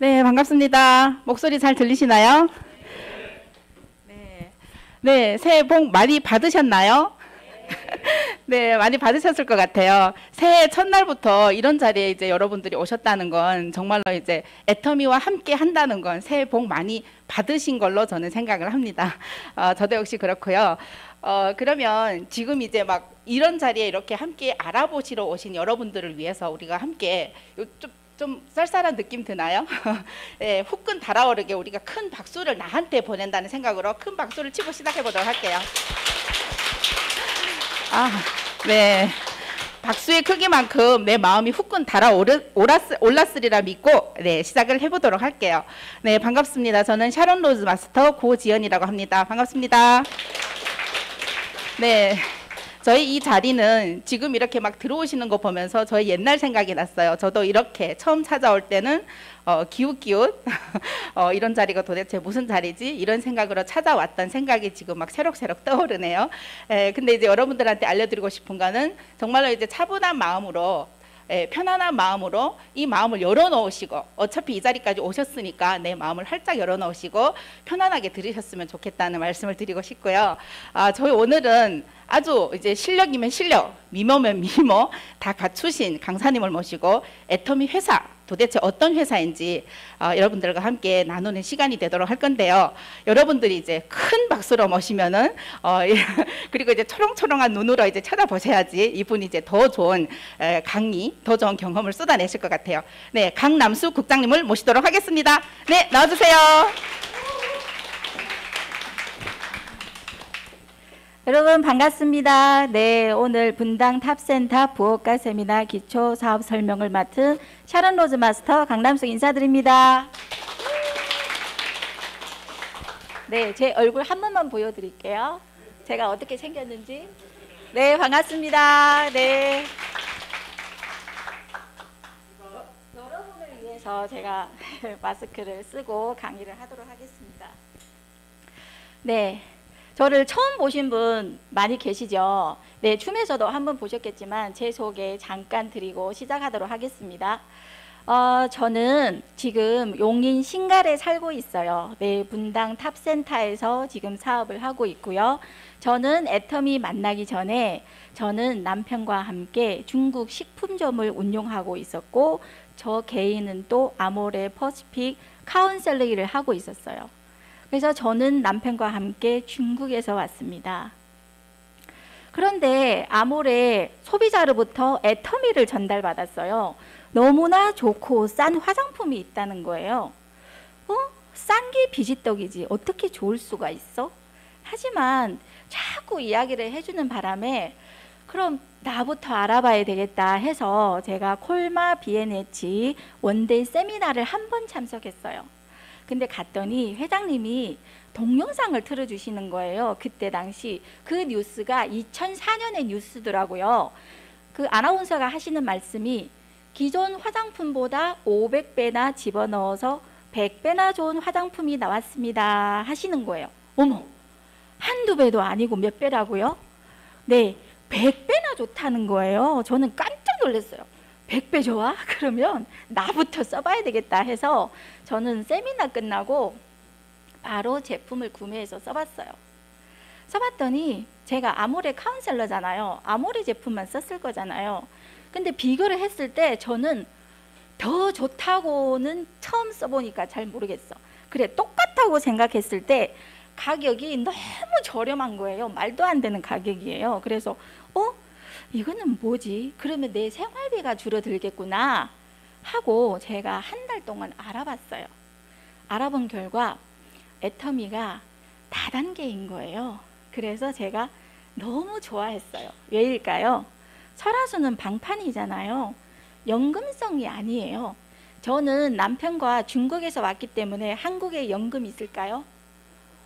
네, 반갑습니다. 목소리 잘 들리시나요? 네. 네, 새해 복 많이 받으셨나요? 네, 많이 받으셨을 것 같아요. 새해 첫날부터 이런 자리에 이제 여러분들이 오셨다는 건 정말로 이제 애터미와 함께 한다는 건 새해 복 많이 받으신 걸로 저는 생각을 합니다. 어, 저도 역시 그렇고요. 어, 그러면 지금 이제 막 이런 자리에 이렇게 함께 알아보시러 오신 여러분들을 위해서 우리가 함께 좀, 좀 쌀쌀한 느낌 드나요? 네, 후끈 달아오르게 우리가 큰 박수를 나한테 보낸다는 생각으로 큰 박수를 치고 시작해 보도록 할게요. 아, 네. 박수의 크기만큼 내 마음이 후끈 달아올랐으리라 믿고 네, 시작을 해보도록 할게요. 네, 반갑습니다. 저는 샤론 로즈 마스터 고지연이라고 합니다. 반갑습니다. 네. 저희 이 자리는 지금 이렇게 막 들어오시는 거 보면서 저희 옛날 생각이 났어요. 저도 이렇게 처음 찾아올 때는 어, 기웃기웃 어, 이런 자리가 도대체 무슨 자리지 이런 생각으로 찾아왔던 생각이 지금 막 새록새록 떠오르네요. 에, 근데 이제 여러분들한테 알려드리고 싶은 거는 정말로 이제 차분한 마음으로 예, 편안한 마음으로 이 마음을 열어놓으시고 어차피 이 자리까지 오셨으니까 내 마음을 활짝 열어놓으시고 편안하게 들으셨으면 좋겠다는 말씀을 드리고 싶고요. 아, 저희 오늘은 아주 이제 실력이면 실력, 미모면 미모 다 갖추신 강사님을 모시고 애터미 회사 도대체 어떤 회사인지 어, 여러분들과 함께 나누는 시간이 되도록 할 건데요. 여러분들이 이제 큰 박수로 모시면은 어, 예, 그리고 이제 초롱초롱한 눈으로 이제 쳐다보셔야지 이분이 이제 더 좋은 에, 강의, 더 좋은 경험을 쏟아내실 것 같아요. 네, 강남수 국장님을 모시도록 하겠습니다. 네, 나와주세요. 여러분 반갑습니다. 네, 오늘 분당 탑센터 부업가 세미나 기초 사업 설명을 맡은 샤론 로즈 마스터 강남숙 인사드립니다. 네, 제 얼굴 한 번만 보여드릴게요. 제가 어떻게 생겼는지. 네, 반갑습니다. 네. 여러분을 위해서 제가 마스크를 쓰고 강의를 하도록 하겠습니다. 네. 저를 처음 보신 분 많이 계시죠? 네, 춤에서도 한 번 보셨겠지만 제 소개 잠깐 드리고 시작하도록 하겠습니다. 어, 저는 지금 용인 신갈에 살고 있어요. 네, 분당 탑센터에서 지금 사업을 하고 있고요. 저는 애터미 만나기 전에 저는 남편과 함께 중국 식품점을 운영하고 있었고 저 개인은 또 아모레 퍼시픽 카운셀러 를 하고 있었어요. 그래서 저는 남편과 함께 중국에서 왔습니다. 그런데 아모레 소비자로부터 애터미를 전달받았어요. 너무나 좋고 싼 화장품이 있다는 거예요. 어? 싼 게 비지떡이지. 어떻게 좋을 수가 있어? 하지만 자꾸 이야기를 해주는 바람에 그럼 나부터 알아봐야 되겠다 해서 제가 콜마 비엔에치 one day 세미나를 한 번 참석했어요. 근데 갔더니 회장님이 동영상을 틀어주시는 거예요. 그때 당시 그 뉴스가 2004년의 뉴스더라고요. 그 아나운서가 하시는 말씀이 기존 화장품보다 500배나 집어넣어서 100배나 좋은 화장품이 나왔습니다. 하시는 거예요. 어머, 한두 배도 아니고 몇 배라고요? 네, 100배나 좋다는 거예요. 저는 깜짝 놀랐어요. 100배 좋아? 그러면 나부터 써봐야 되겠다 해서 저는 세미나 끝나고 바로 제품을 구매해서 써봤어요. 써봤더니 제가 아모레 카운셀러잖아요. 아모레 제품만 썼을 거잖아요. 근데 비교를 했을 때 저는 더 좋다고는 처음 써보니까 잘 모르겠어. 그래 똑같다고 생각했을 때 가격이 너무 저렴한 거예요. 말도 안 되는 가격이에요. 그래서 어 이거는 뭐지? 그러면 내 생활비가 줄어들겠구나 하고 제가 한 달 동안 알아봤어요. 알아본 결과 애터미가 다단계인 거예요. 그래서 제가 너무 좋아했어요. 왜일까요? 설화수는 방판이잖아요. 연금성이 아니에요. 저는 남편과 중국에서 왔기 때문에 한국에 연금 있을까요?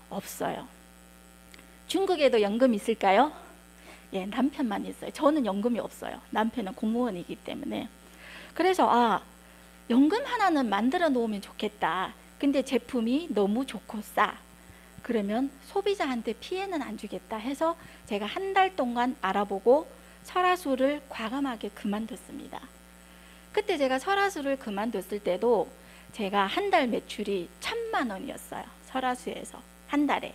없어요. 중국에도 연금 있을까요? 예, 남편만 있어요. 저는 연금이 없어요. 남편은 공무원이기 때문에. 그래서 아, 연금 하나는 만들어 놓으면 좋겠다. 근데 제품이 너무 좋고 싸. 그러면 소비자한테 피해는 안 주겠다 해서 제가 한 달 동안 알아보고 설화수를 과감하게 그만뒀습니다. 그때 제가 설화수를 그만뒀을 때도 제가 한 달 매출이 천만 원이었어요. 설화수에서 한 달에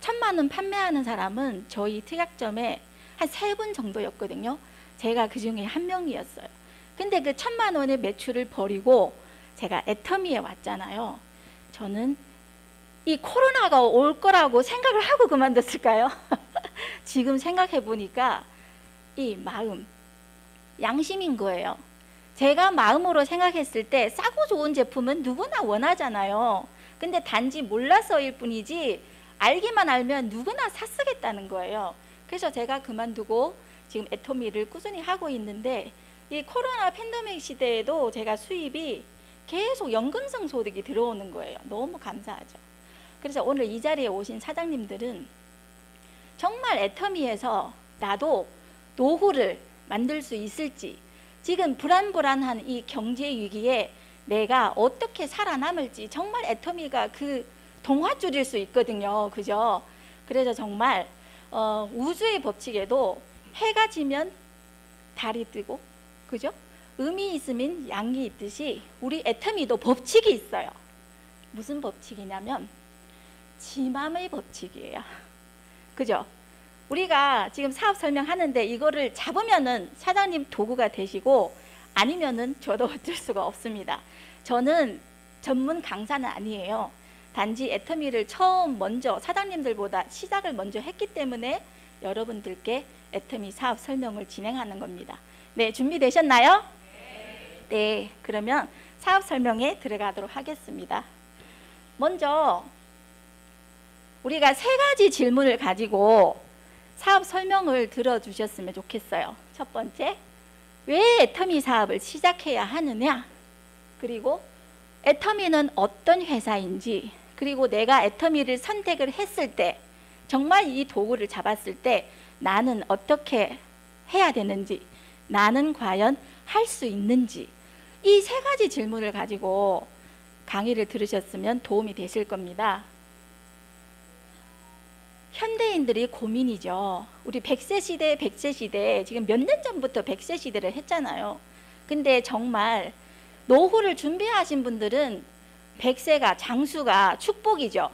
천만 원 판매하는 사람은 저희 특약점에 한 세 분 정도였거든요. 제가 그 중에 한 명이었어요. 근데 그 천만 원의 매출을 버리고 제가 애터미에 왔잖아요. 저는 이 코로나가 올 거라고 생각을 하고 그만뒀을까요? 지금 생각해 보니까 이 마음, 양심인 거예요. 제가 마음으로 생각했을 때 싸고 좋은 제품은 누구나 원하잖아요. 근데 단지 몰라서일 뿐이지 알기만 알면 누구나 샀쓰겠다는 거예요. 그래서 제가 그만두고 지금 애터미를 꾸준히 하고 있는데 이 코로나 팬데믹 시대에도 제가 수입이 계속 연금성 소득이 들어오는 거예요. 너무 감사하죠. 그래서 오늘 이 자리에 오신 사장님들은 정말 애터미에서 나도 노후를 만들 수 있을지 지금 불안불안한 이 경제 위기에 내가 어떻게 살아남을지 정말 애터미가 그 동화줄일 수 있거든요. 그죠? 그래서 정말 어, 우주의 법칙에도 해가 지면 달이 뜨고 그죠? 음이 있으면 양이 있듯이 우리 애터미도 법칙이 있어요. 무슨 법칙이냐면 지맘의 법칙이에요. 그죠? 우리가 지금 사업 설명하는데 이거를 잡으면은 사장님 도구가 되시고 아니면은 저도 어쩔 수가 없습니다. 저는 전문 강사는 아니에요. 단지 애터미를 처음 먼저 사장님들보다 시작을 먼저 했기 때문에 여러분들께 애터미 사업 설명을 진행하는 겁니다. 네, 준비되셨나요? 네, 그러면 사업 설명에 들어가도록 하겠습니다. 먼저 우리가 세 가지 질문을 가지고 사업 설명을 들어주셨으면 좋겠어요. 첫 번째, 왜 애터미 사업을 시작해야 하느냐? 그리고 애터미는 어떤 회사인지, 그리고 내가 애터미를 선택을 했을 때, 정말 이 도구를 잡았을 때 나는 어떻게 해야 되는지, 나는 과연 할 수 있는지, 이 세 가지 질문을 가지고 강의를 들으셨으면 도움이 되실 겁니다. 현대인들이 고민이죠. 우리 100세 시대, 100세 시대, 지금 몇 년 전부터 100세 시대를 했잖아요. 근데 정말 노후를 준비하신 분들은 100세가 장수가 축복이죠.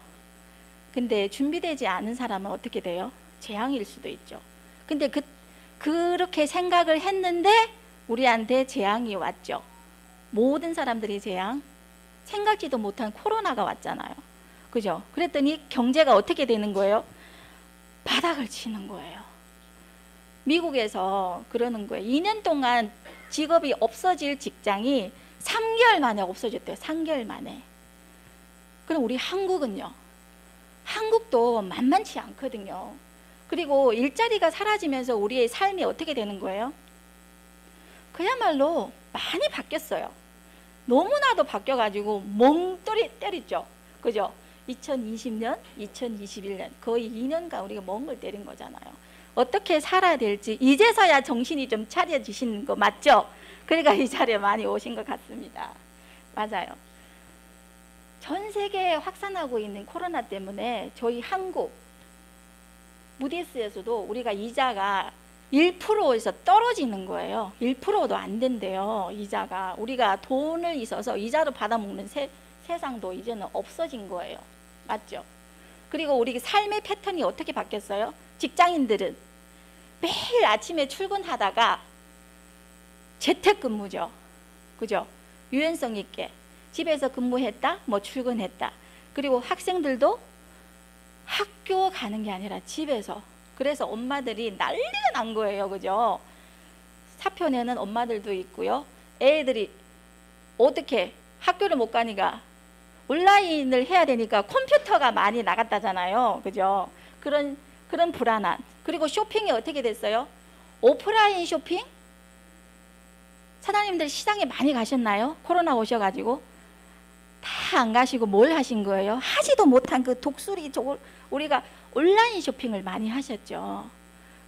근데 준비되지 않은 사람은 어떻게 돼요? 재앙일 수도 있죠. 근데 그, 그렇게 생각을 했는데 우리한테 재앙이 왔죠. 모든 사람들이 재앙, 생각지도 못한 코로나가 왔잖아요. 그죠? 그랬더니 경제가 어떻게 되는 거예요? 바닥을 치는 거예요. 미국에서 그러는 거예요. 2년 동안 직업이 없어질 직장이 3개월 만에 없어졌대요. 3개월 만에. 그럼 우리 한국은요. 한국도 만만치 않거든요. 그리고 일자리가 사라지면서 우리의 삶이 어떻게 되는 거예요? 그야말로 많이 바뀌었어요. 너무나도 바뀌어가지고 멍 때리죠. 그죠? 2020년, 2021년 거의 2년간 우리가 멍을 때린 거잖아요. 어떻게 살아야 될지 이제서야 정신이 좀 차려지시는 거 맞죠? 그러니까 이 자리에 많이 오신 것 같습니다. 맞아요. 전 세계에 확산하고 있는 코로나 때문에 저희 한국 무디스에서도 우리가 이자가 1%에서 떨어지는 거예요. 1%도 안 된대요. 이자가 우리가 돈을 있어서 이자로 받아먹는 세, 세상도 이제는 없어진 거예요. 맞죠? 그리고 우리 삶의 패턴이 어떻게 바뀌었어요? 직장인들은 매일 아침에 출근하다가 재택근무죠. 그죠? 유연성 있게 집에서 근무했다, 뭐 출근했다. 그리고 학생들도 학교 가는 게 아니라 집에서. 그래서 엄마들이 난리가 난 거예요. 그죠? 사표 내는 엄마들도 있고요. 애들이 어떻게 학교를 못 가니까 온라인을 해야 되니까 컴퓨터가 많이 나갔다잖아요. 그죠? 그런 그런 불안한. 그리고 쇼핑이 어떻게 됐어요? 오프라인 쇼핑? 사장님들 시장에 많이 가셨나요? 코로나 오셔가지고 다 안 가시고 뭘 하신 거예요? 하지도 못한 그 독수리 저걸 우리가 온라인 쇼핑을 많이 하셨죠.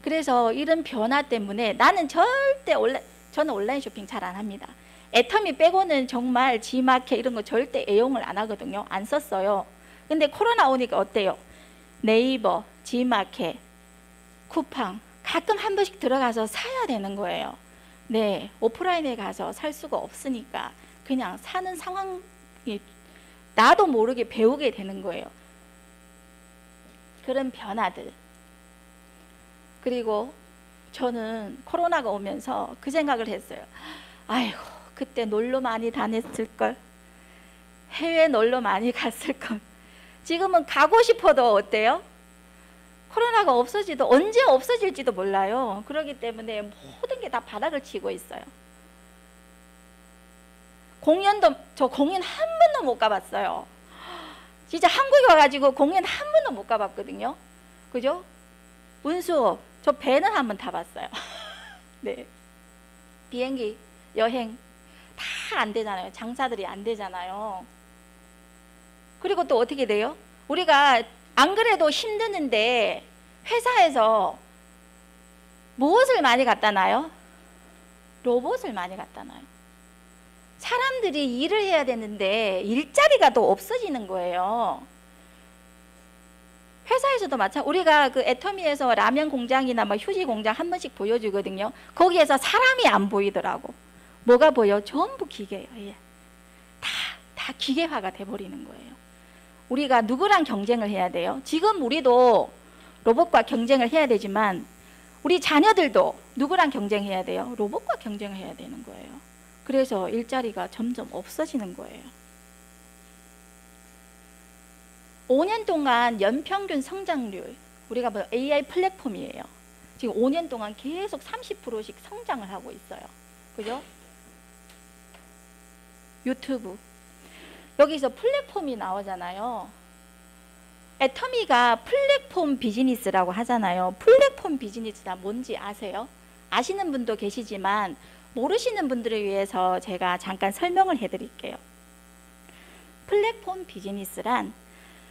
그래서 이런 변화 때문에 나는 절대 온라인 저는 온라인 쇼핑 잘 안 합니다. 애터미 빼고는 정말 지마켓 이런 거 절대 애용을 안 하거든요. 안 썼어요. 근데 코로나 오니까 어때요? 네이버, 지마켓, 쿠팡 가끔 한 번씩 들어가서 사야 되는 거예요. 네, 오프라인에 가서 살 수가 없으니까 그냥 사는 상황 이 나도 모르게 배우게 되는 거예요. 그런 변화들. 그리고 저는 코로나가 오면서 그 생각을 했어요. 아이고, 그때 놀러 많이 다녔을 걸. 해외 놀러 많이 갔을 걸. 지금은 가고 싶어도 어때요? 코로나가 없어지도 언제 없어질지도 몰라요. 그렇기 때문에 모든 게 다 바닥을 치고 있어요. 공연도 저 공연 한 번도 못 가봤어요. 진짜 한국에 와가지고 공연 한 번도 못 가봤거든요. 그죠? 운수 저 배는 한 번 타봤어요. 네. 비행기 여행 다 안 되잖아요. 장사들이 안 되잖아요. 그리고 또 어떻게 돼요? 우리가 안 그래도 힘드는데 회사에서 무엇을 많이 갖다 놔요? 로봇을 많이 갖다 놔요. 사람들이 일을 해야 되는데 일자리가 또 없어지는 거예요. 회사에서도 마찬 우리가 그 애터미에서 라면 공장이나 뭐 휴지 공장 한 번씩 보여주거든요. 거기에서 사람이 안 보이더라고. 뭐가 보여? 전부 기계예요. 예. 다, 다 기계화가 돼버리는 거예요. 우리가 누구랑 경쟁을 해야 돼요? 지금 우리도 로봇과 경쟁을 해야 되지만 우리 자녀들도 누구랑 경쟁해야 돼요? 로봇과 경쟁을 해야 되는 거예요. 그래서 일자리가 점점 없어지는 거예요. 5년 동안 연평균 성장률 우리가 뭐 AI 플랫폼이에요. 지금 5년 동안 계속 30%씩 성장을 하고 있어요. 그죠? 유튜브 여기서 플랫폼이 나오잖아요. 애터미가 플랫폼 비즈니스라고 하잖아요. 플랫폼 비즈니스가 뭔지 아세요? 아시는 분도 계시지만 모르시는 분들을 위해서 제가 잠깐 설명을 해드릴게요. 플랫폼 비즈니스란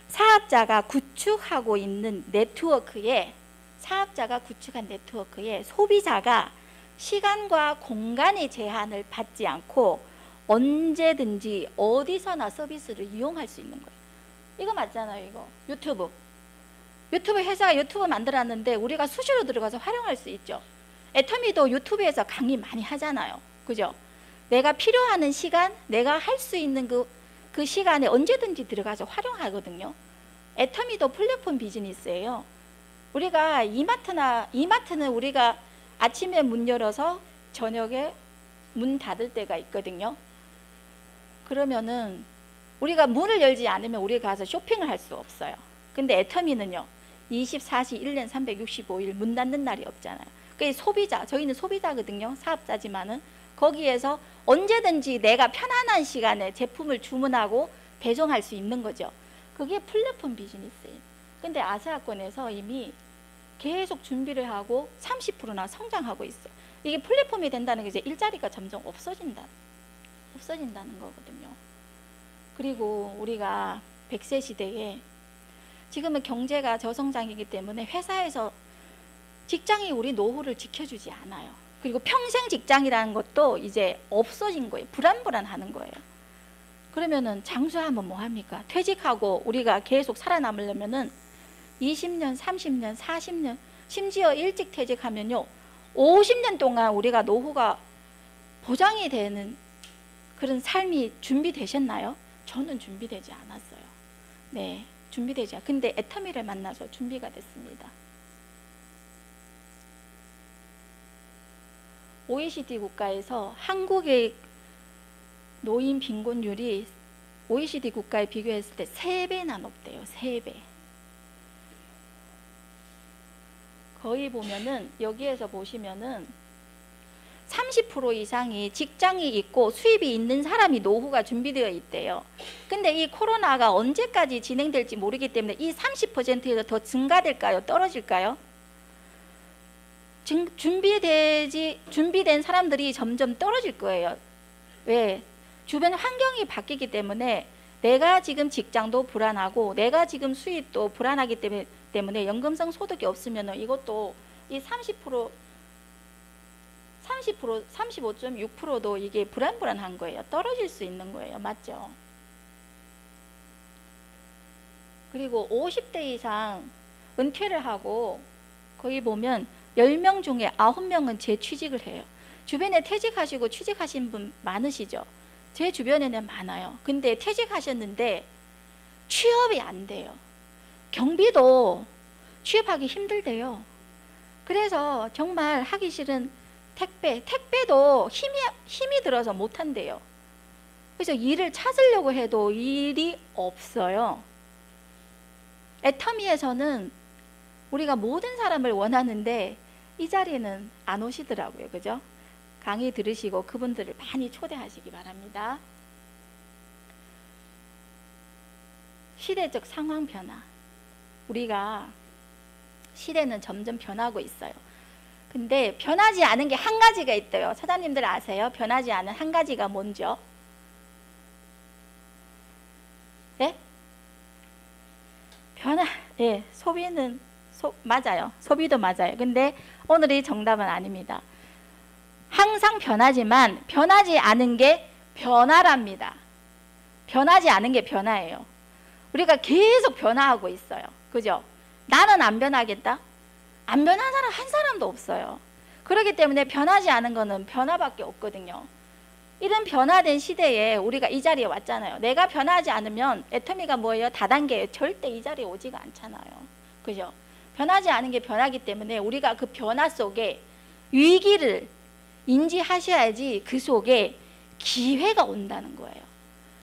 사업자가 구축하고 있는 네트워크에 사업자가 구축한 네트워크에 소비자가 시간과 공간의 제한을 받지 않고 언제든지 어디서나 서비스를 이용할 수 있는 거예요. 이거 맞잖아요, 이거. 유튜브. 유튜브 회사가 유튜브 만들었는데 우리가 수시로 들어가서 활용할 수 있죠. 애터미도 유튜브에서 강의 많이 하잖아요. 그죠? 내가 필요하는 시간, 내가 할 수 있는 그, 그 시간에 언제든지 들어가서 활용하거든요. 애터미도 플랫폼 비즈니스예요. 우리가 이마트나, 이마트는 우리가 아침에 문 열어서 저녁에 문 닫을 때가 있거든요. 그러면은 우리가 문을 열지 않으면 우리가 가서 쇼핑을 할 수 없어요. 근데 애터미는요. 24시 1년 365일 문 닫는 날이 없잖아요. 그게 소비자, 저희는 소비자거든요. 사업자지만은 거기에서 언제든지 내가 편안한 시간에 제품을 주문하고 배송할 수 있는 거죠. 그게 플랫폼 비즈니스예요. 근데 아시아권에서 이미 계속 준비를 하고 30%나 성장하고 있어. 이게 플랫폼이 된다는 게 이제 일자리가 점점 없어진다. 없어진다는 거거든요. 그리고 우리가 100세 시대에 지금은 경제가 저성장이기 때문에 회사에서 직장이 우리 노후를 지켜주지 않아요. 그리고 평생 직장이라는 것도 이제 없어진 거예요. 불안불안하는 거예요. 그러면은 장수하면 뭐 합니까? 퇴직하고 우리가 계속 살아남으려면은 20년, 30년, 40년, 심지어 일찍 퇴직하면요. 50년 동안 우리가 노후가 보장이 되는 그런 삶이 준비되셨나요? 저는 준비되지 않았어요. 네, 준비되지 않. 근데 애터미를 만나서 준비가 됐습니다. OECD 국가에서 한국의 노인 빈곤율이 OECD 국가에 비교했을 때 3배나 높대요. 3배. 거의 보면은 여기에서 보시면은 30% 이상이 직장이 있고 수입이 있는 사람이 노후가 준비되어 있대요. 근데 이 코로나가 언제까지 진행될지 모르기 때문에 이 30%에서 더 증가될까요? 떨어질까요? 준- 준비되지 준비된 사람들이 점점 떨어질 거예요. 왜? 주변 환경이 바뀌기 때문에 내가 지금 직장도 불안하고 내가 지금 수입도 불안하기 때문에 때문에 연금성 소득이 없으면 이것도 이 30% 30% 35.6%도 이게 불안불안한 거예요. 떨어질 수 있는 거예요. 맞죠? 그리고 50대 이상 은퇴를 하고 거기 보면 10명 중에 9명은 재취직을 해요. 주변에 퇴직하시고 취직하신 분 많으시죠? 제 주변에는 많아요. 근데 퇴직하셨는데 취업이 안 돼요. 경비도 취업하기 힘들대요. 그래서 정말 하기 싫은 택배, 택배도 힘이, 힘이 들어서 못 한대요. 그래서 일을 찾으려고 해도 일이 없어요. 애터미에서는 우리가 모든 사람을 원하는데 이 자리는 안 오시더라고요. 그죠? 강의 들으시고 그분들을 많이 초대하시기 바랍니다. 시대적 상황 변화. 우리가 시대는 점점 변하고 있어요. 근데 변하지 않은 게 한 가지가 있대요. 사장님들 아세요? 변하지 않은 한 가지가 뭔죠? 예? 변화, 예, 소비는 소, 맞아요. 소비도 맞아요. 근데 오늘의 정답은 아닙니다. 항상 변하지만 변하지 않은 게 변화랍니다. 변하지 않은 게 변화예요. 우리가 계속 변화하고 있어요. 그죠? 나는 안 변하겠다? 안 변한 사람 한 사람도 없어요. 그렇기 때문에 변하지 않은 거는 변화밖에 없거든요. 이런 변화된 시대에 우리가 이 자리에 왔잖아요. 내가 변하지 않으면 애터미가 뭐예요? 다단계예요. 절대 이 자리에 오지가 않잖아요. 그죠? 변하지 않은 게 변하기 때문에 우리가 그 변화 속에 위기를 인지하셔야지 그 속에 기회가 온다는 거예요.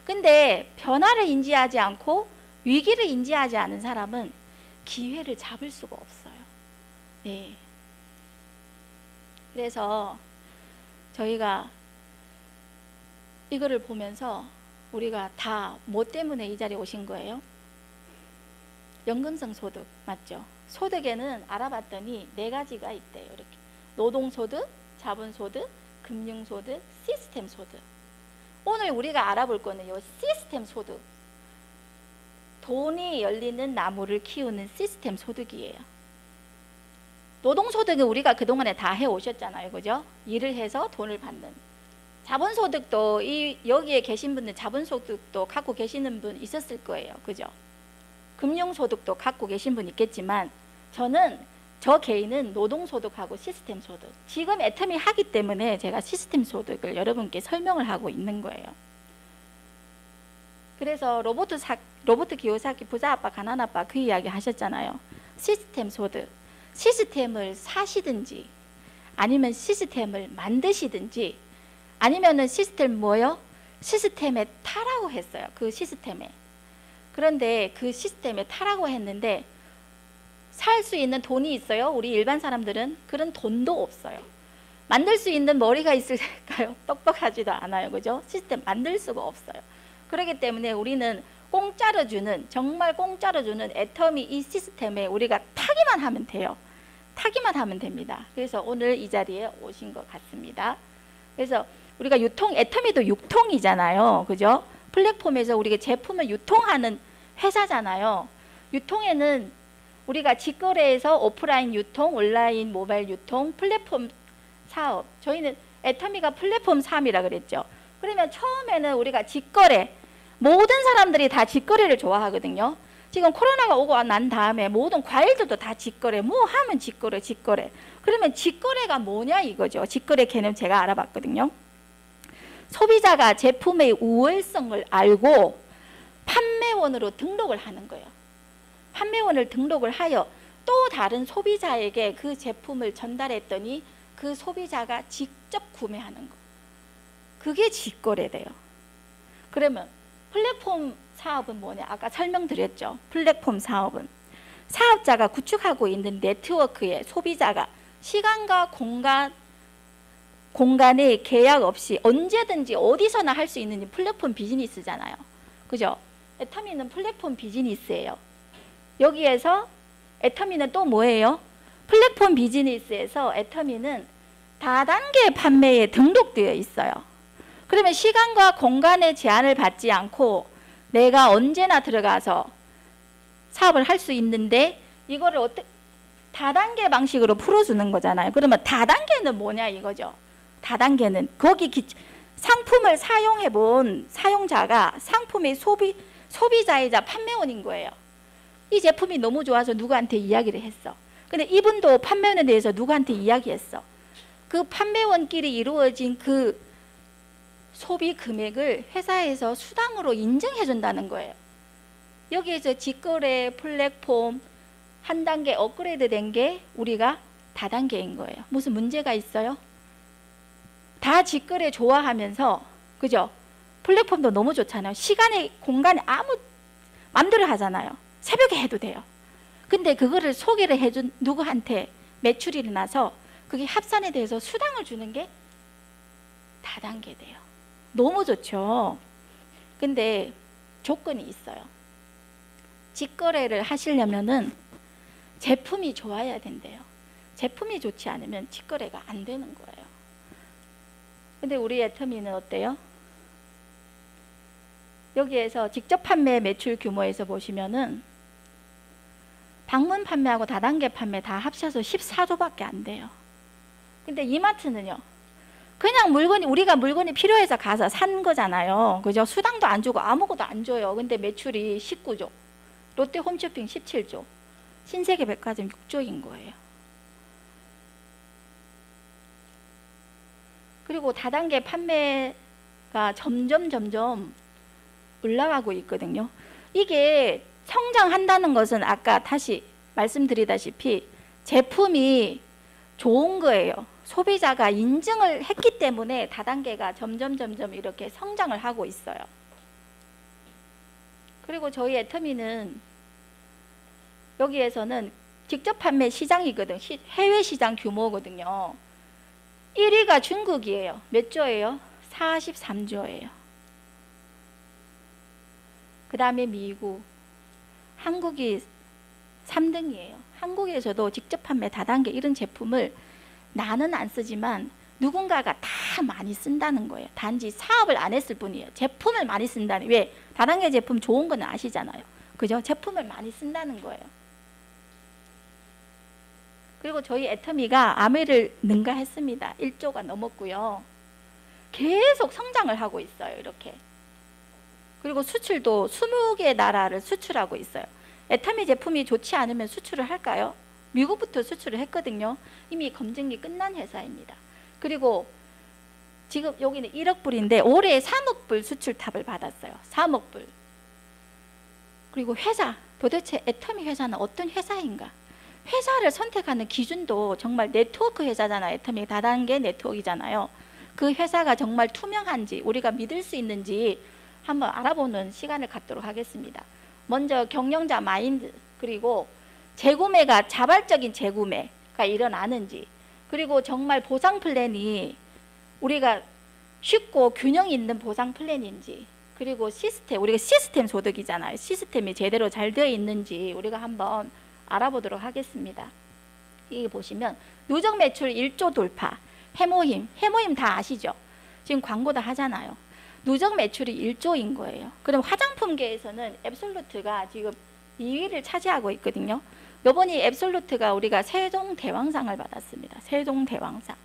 근데 변화를 인지하지 않고 위기를 인지하지 않은 사람은 기회를 잡을 수가 없어요. 네. 그래서 저희가 이거를 보면서 우리가 다 뭐 때문에 이 자리에 오신 거예요? 연금성 소득 맞죠? 소득에는 알아봤더니 네 가지가 있대요. 이렇게 노동소득, 자본소득, 금융소득, 시스템 소득. 오늘 우리가 알아볼 거는 요 시스템 소득. 돈이 열리는 나무를 키우는 시스템 소득이에요. 노동소득은 우리가 그동안에 다 해오셨잖아요. 그죠? 일을 해서 돈을 받는. 자본소득도 이 여기에 계신 분들 자본소득도 갖고 계시는 분 있었을 거예요. 그죠? 금융소득도 갖고 계신 분 있겠지만 저는 저 개인은 노동소득하고 시스템 소득. 지금 애터미 하기 때문에 제가 시스템 소득을 여러분께 설명을 하고 있는 거예요. 그래서 로버트 사, 로버트 기요사키 부자 아빠 가난 아빠 그 이야기 하셨잖아요. 시스템 소득. 시스템을 사시든지 아니면 시스템을 만드시든지 아니면은 시스템 뭐요? 시스템에 타라고 했어요. 그 시스템에. 그런데 그 시스템에 타라고 했는데 살 수 있는 돈이 있어요? 우리 일반 사람들은 그런 돈도 없어요. 만들 수 있는 머리가 있을까요? 똑똑하지도 않아요. 그죠? 시스템 만들 수가 없어요. 그렇기 때문에 우리는 공짜로 주는 정말 공짜로 주는 애터미 이 시스템에 우리가 타기만 하면 돼요. 타기만 하면 됩니다. 그래서 오늘 이 자리에 오신 것 같습니다. 그래서 우리가 유통 애터미도 유통이잖아요. 그죠? 플랫폼에서 우리가 제품을 유통하는 회사잖아요. 유통에는 우리가 직거래에서 오프라인 유통, 온라인 모바일 유통, 플랫폼 사업. 저희는 애터미가 플랫폼 사업이라 그랬죠. 그러면 처음에는 우리가 직거래 모든 사람들이 다 직거래를 좋아하거든요. 지금 코로나가 오고 난 다음에 모든 과일들도 다 직거래, 뭐 하면 직거래, 직거래. 그러면 직거래가 뭐냐 이거죠. 직거래 개념 제가 알아봤거든요. 소비자가 제품의 우월성을 알고 판매원으로 등록을 하는 거예요. 판매원을 등록을 하여 또 다른 소비자에게 그 제품을 전달했더니 그 소비자가 직접 구매하는 거. 그게 직거래돼요. 그러면 플랫폼 사업은 뭐냐? 아까 설명드렸죠. 플랫폼 사업은 사업자가 구축하고 있는 네트워크에 소비자가 시간과 공간 공간에 계약 없이 언제든지 어디서나 할 수 있는 플랫폼 비즈니스잖아요. 그죠? 애터미는 플랫폼 비즈니스예요. 여기에서 애터미는 또 뭐예요? 플랫폼 비즈니스에서 애터미는 다단계 판매에 등록되어 있어요. 그러면 시간과 공간의 제한을 받지 않고 내가 언제나 들어가서 사업을 할 수 있는데 이거를 어떻게 다단계 방식으로 풀어주는 거잖아요. 그러면 다단계는 뭐냐 이거죠. 다단계는 거기 기, 상품을 사용해 본 사용자가 상품의 소비 소비자이자 판매원인 거예요. 이 제품이 너무 좋아서 누구한테 이야기를 했어. 근데 이분도 판매원에 대해서 누구한테 이야기했어. 그 판매원끼리 이루어진 그 소비 금액을 회사에서 수당으로 인정해 준다는 거예요. 여기에서 직거래 플랫폼 한 단계 업그레이드 된 게 우리가 다단계인 거예요. 무슨 문제가 있어요? 다 직거래 좋아하면서 그죠? 플랫폼도 너무 좋잖아요. 시간에 공간에 아무 맘대로 하잖아요. 새벽에 해도 돼요. 근데 그거를 소개를 해준 누구한테 매출이 일어나서 그게 합산에 대해서 수당을 주는 게 다단계 돼요. 너무 좋죠. 근데 조건이 있어요. 직거래를 하시려면은 제품이 좋아야 된대요. 제품이 좋지 않으면 직거래가 안 되는 거예요. 근데 우리 애터미는 어때요? 여기에서 직접 판매 매출 규모에서 보시면은 방문 판매하고 다단계 판매 다 합쳐서 14조밖에 안 돼요. 근데 이마트는요. 그냥 물건이 우리가 물건이 필요해서 가서 산 거잖아요. 그죠? 수당도 안 주고 아무것도 안 줘요. 근데 매출이 19조. 롯데 홈쇼핑 17조. 신세계 백화점 6조인 거예요. 그리고 다단계 판매가 점점 점점 올라가고 있거든요. 이게 성장한다는 것은 아까 다시 말씀드리다시피 제품이 좋은 거예요. 소비자가 인증을 했기 때문에 다단계가 점점 점점 이렇게 성장을 하고 있어요. 그리고 저희 애터미는 여기에서는 직접 판매 시장이거든. 시- 해외 시장 규모거든요. 1위가 중국이에요. 몇 조예요? 43조예요. 그 다음에 미국, 한국이 3등이에요. 한국에서도 직접 판매 다단계 이런 제품을 나는 안 쓰지만 누군가가 다 많이 쓴다는 거예요. 단지 사업을 안 했을 뿐이에요. 제품을 많이 쓴다는 왜 다단계 제품 좋은 거는 아시잖아요. 그죠? 제품을 많이 쓴다는 거예요. 그리고 저희 애터미가 아메를 능가했습니다. 1조가 넘었고요. 계속 성장을 하고 있어요. 이렇게. 그리고 수출도 20개 나라를 수출하고 있어요. 애터미 제품이 좋지 않으면 수출을 할까요? 미국부터 수출을 했거든요. 이미 검증이 끝난 회사입니다. 그리고 지금 여기는 1억 불인데 올해 3억 불 수출탑을 받았어요. 3억 불. 그리고 회사 도대체 애터미 회사는 어떤 회사인가? 회사를 선택하는 기준도 정말 네트워크 회사잖아요. 애터미 다단계 네트워크이잖아요. 그 회사가 정말 투명한지 우리가 믿을 수 있는지 한번 알아보는 시간을 갖도록 하겠습니다. 먼저 경영자 마인드 그리고 재구매가 자발적인 재구매가 일어나는지 그리고 정말 보상 플랜이 우리가 쉽고 균형 있는 보상 플랜인지 그리고 시스템 우리가 시스템 소득이잖아요. 시스템이 제대로 잘 되어 있는지 우리가 한번 알아보도록 하겠습니다. 여기 보시면 누적 매출 1조 돌파 해모힘 해모힘 다 아시죠? 지금 광고 다 하잖아요. 누적 매출이 1조인 거예요. 그럼 화장품계에서는 앱솔루트가 지금 2위를 차지하고 있거든요. 요번이 앱솔루트가 우리가 세종 대왕상을 받았습니다. 세종 대왕상.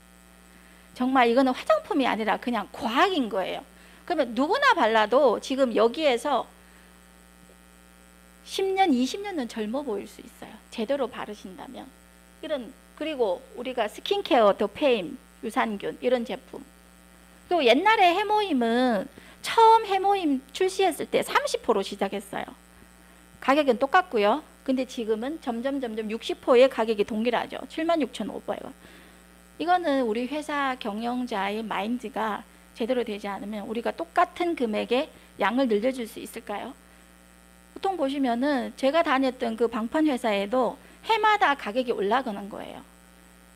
정말 이거는 화장품이 아니라 그냥 과학인 거예요. 그러면 누구나 발라도 지금 여기에서 10년, 20년은 젊어 보일 수 있어요. 제대로 바르신다면. 이런 그리고 우리가 스킨케어 더페임, 유산균 이런 제품. 또 옛날에 해모임은 처음 해모임 출시했을 때 30%로 시작했어요. 가격은 똑같고요. 근데 지금은 점점 점점 60%의 가격이 동일하죠. 76,500원. 이거는 우리 회사 경영자의 마인드가 제대로 되지 않으면 우리가 똑같은 금액의 양을 늘려줄 수 있을까요? 보통 보시면은 제가 다녔던 그 방판 회사에도 해마다 가격이 올라가는 거예요.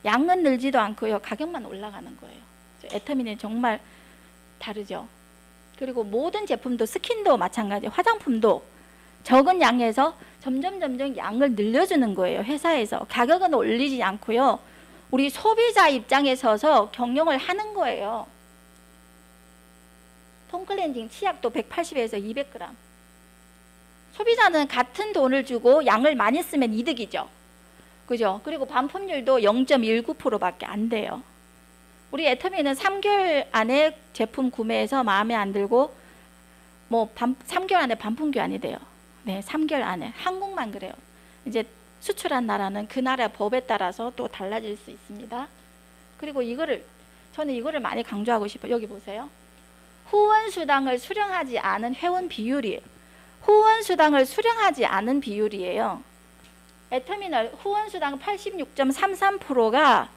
양은 늘지도 않고요. 가격만 올라가는 거예요. 애터미는 정말 다르죠. 그리고 모든 제품도 스킨도 마찬가지, 화장품도 적은 양에서 점점 점점 양을 늘려주는 거예요. 회사에서 가격은 올리지 않고요. 우리 소비자 입장에 서서 경영을 하는 거예요. 톰클렌징 치약도 180에서 200g. 소비자는 같은 돈을 주고 양을 많이 쓰면 이득이죠. 그죠? 그리고 반품률도 0.19%밖에 안 돼요. 우리 애터미는 3개월 안에 제품 구매해서 마음에 안 들고 뭐 반, 3개월 안에 반품 교환이 돼요. 네, 3개월 안에 한국만 그래요. 이제 수출한 나라는 그 나라 법에 따라서 또 달라질 수 있습니다. 그리고 이거를 저는 이거를 많이 강조하고 싶어요. 여기 보세요. 후원 수당을 수령하지 않은 회원 비율이 후원 수당을 수령하지 않은 비율이에요. 애터미널 후원 수당 86.33%가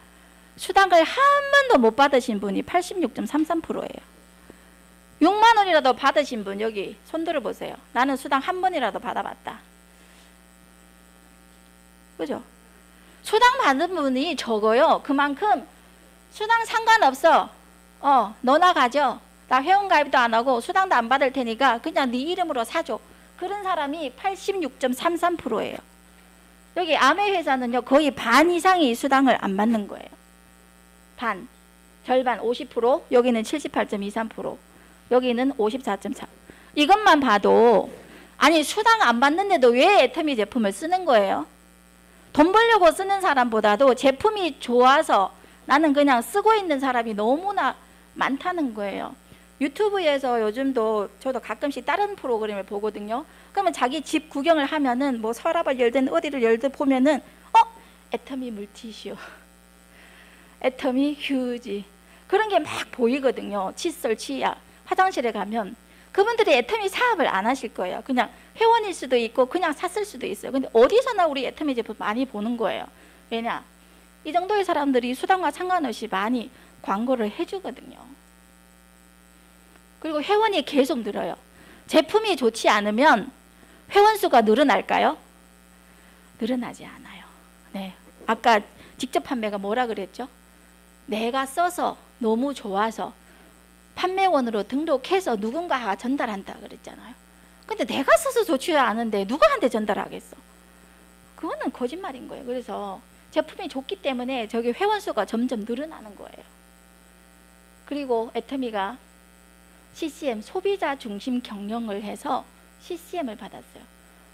수당을 한 번도 못 받으신 분이 86.33%예요. 6만 원이라도 받으신 분 여기 손 들어 보세요. 나는 수당 한 번이라도 받아봤다. 그죠? 수당 받은 분이 적어요. 그만큼 수당 상관없어. 어, 너나 가져. 나 회원 가입도 안 하고 수당도 안 받을 테니까 그냥 네 이름으로 사줘. 그런 사람이 86.33%예요. 여기 아메 회사는요 거의 반 이상이 수당을 안 받는 거예요. 반, 절반 50%, 여기는 78.23%, 여기는 54.4. 이것만 봐도 아니 수당 안 받는데도 왜 애터미 제품을 쓰는 거예요? 돈 벌려고 쓰는 사람보다도 제품이 좋아서 나는 그냥 쓰고 있는 사람이 너무나 많다는 거예요. 유튜브에서 요즘도 저도 가끔씩 다른 프로그램을 보거든요. 그러면 자기 집 구경을 하면은 뭐 서랍을 열든 어디를 열든 보면은 어 애터미 물티슈, 애터미 휴지 그런 게 막 보이거든요. 칫솔, 치약, 화장실에 가면 그분들이 애터미 사업을 안 하실 거예요. 그냥 회원일 수도 있고 그냥 샀을 수도 있어요. 근데 어디서나 우리 애터미 제품 많이 보는 거예요. 왜냐? 이 정도의 사람들이 수당과 상관없이 많이 광고를 해주거든요. 그리고 회원이 계속 늘어요. 제품이 좋지 않으면 회원 수가 늘어날까요? 늘어나지 않아요. 네. 아까 직접 판매가 뭐라 그랬죠? 내가 써서 너무 좋아서 판매원으로 등록해서 누군가가 전달한다 그랬잖아요. 근데 내가 써서 좋지 않은데 누구한테 전달하겠어? 그거는 거짓말인 거예요. 그래서 제품이 좋기 때문에 저기 회원 수가 점점 늘어나는 거예요. 그리고 애터미가 CCM 소비자 중심 경영을 해서 CCM을 받았어요.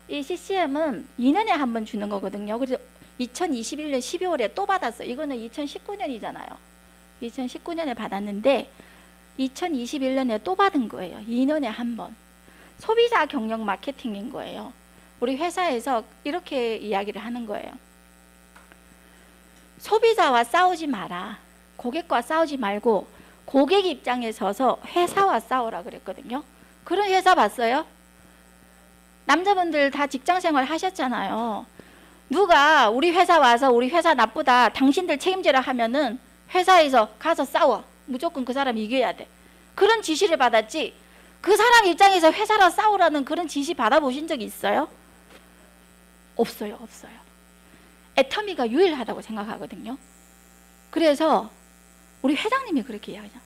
이 CCM은 2년에 한 번 주는 거거든요. 그래서 2021년 12월에 또 받았어요. 이거는 2019년이잖아요. 2019년에 받았는데 2021년에 또 받은 거예요. 2년에 한 번. 소비자 경영 마케팅인 거예요. 우리 회사에서 이렇게 이야기를 하는 거예요. 소비자와 싸우지 마라. 고객과 싸우지 말고 고객 입장에 서서 회사와 싸우라 그랬거든요. 그런 회사 봤어요? 남자분들 다 직장 생활 하셨잖아요. 누가 우리 회사 와서 우리 회사 나쁘다, 당신들 책임지라 하면은 회사에서 가서 싸워. 무조건 그 사람 이겨야 돼. 그런 지시를 받았지. 그 사람 입장에서 회사랑 싸우라는 그런 지시 받아보신 적 있어요? 없어요, 없어요. 애터미가 유일하다고 생각하거든요. 그래서 우리 회장님이 그렇게 이야기하죠.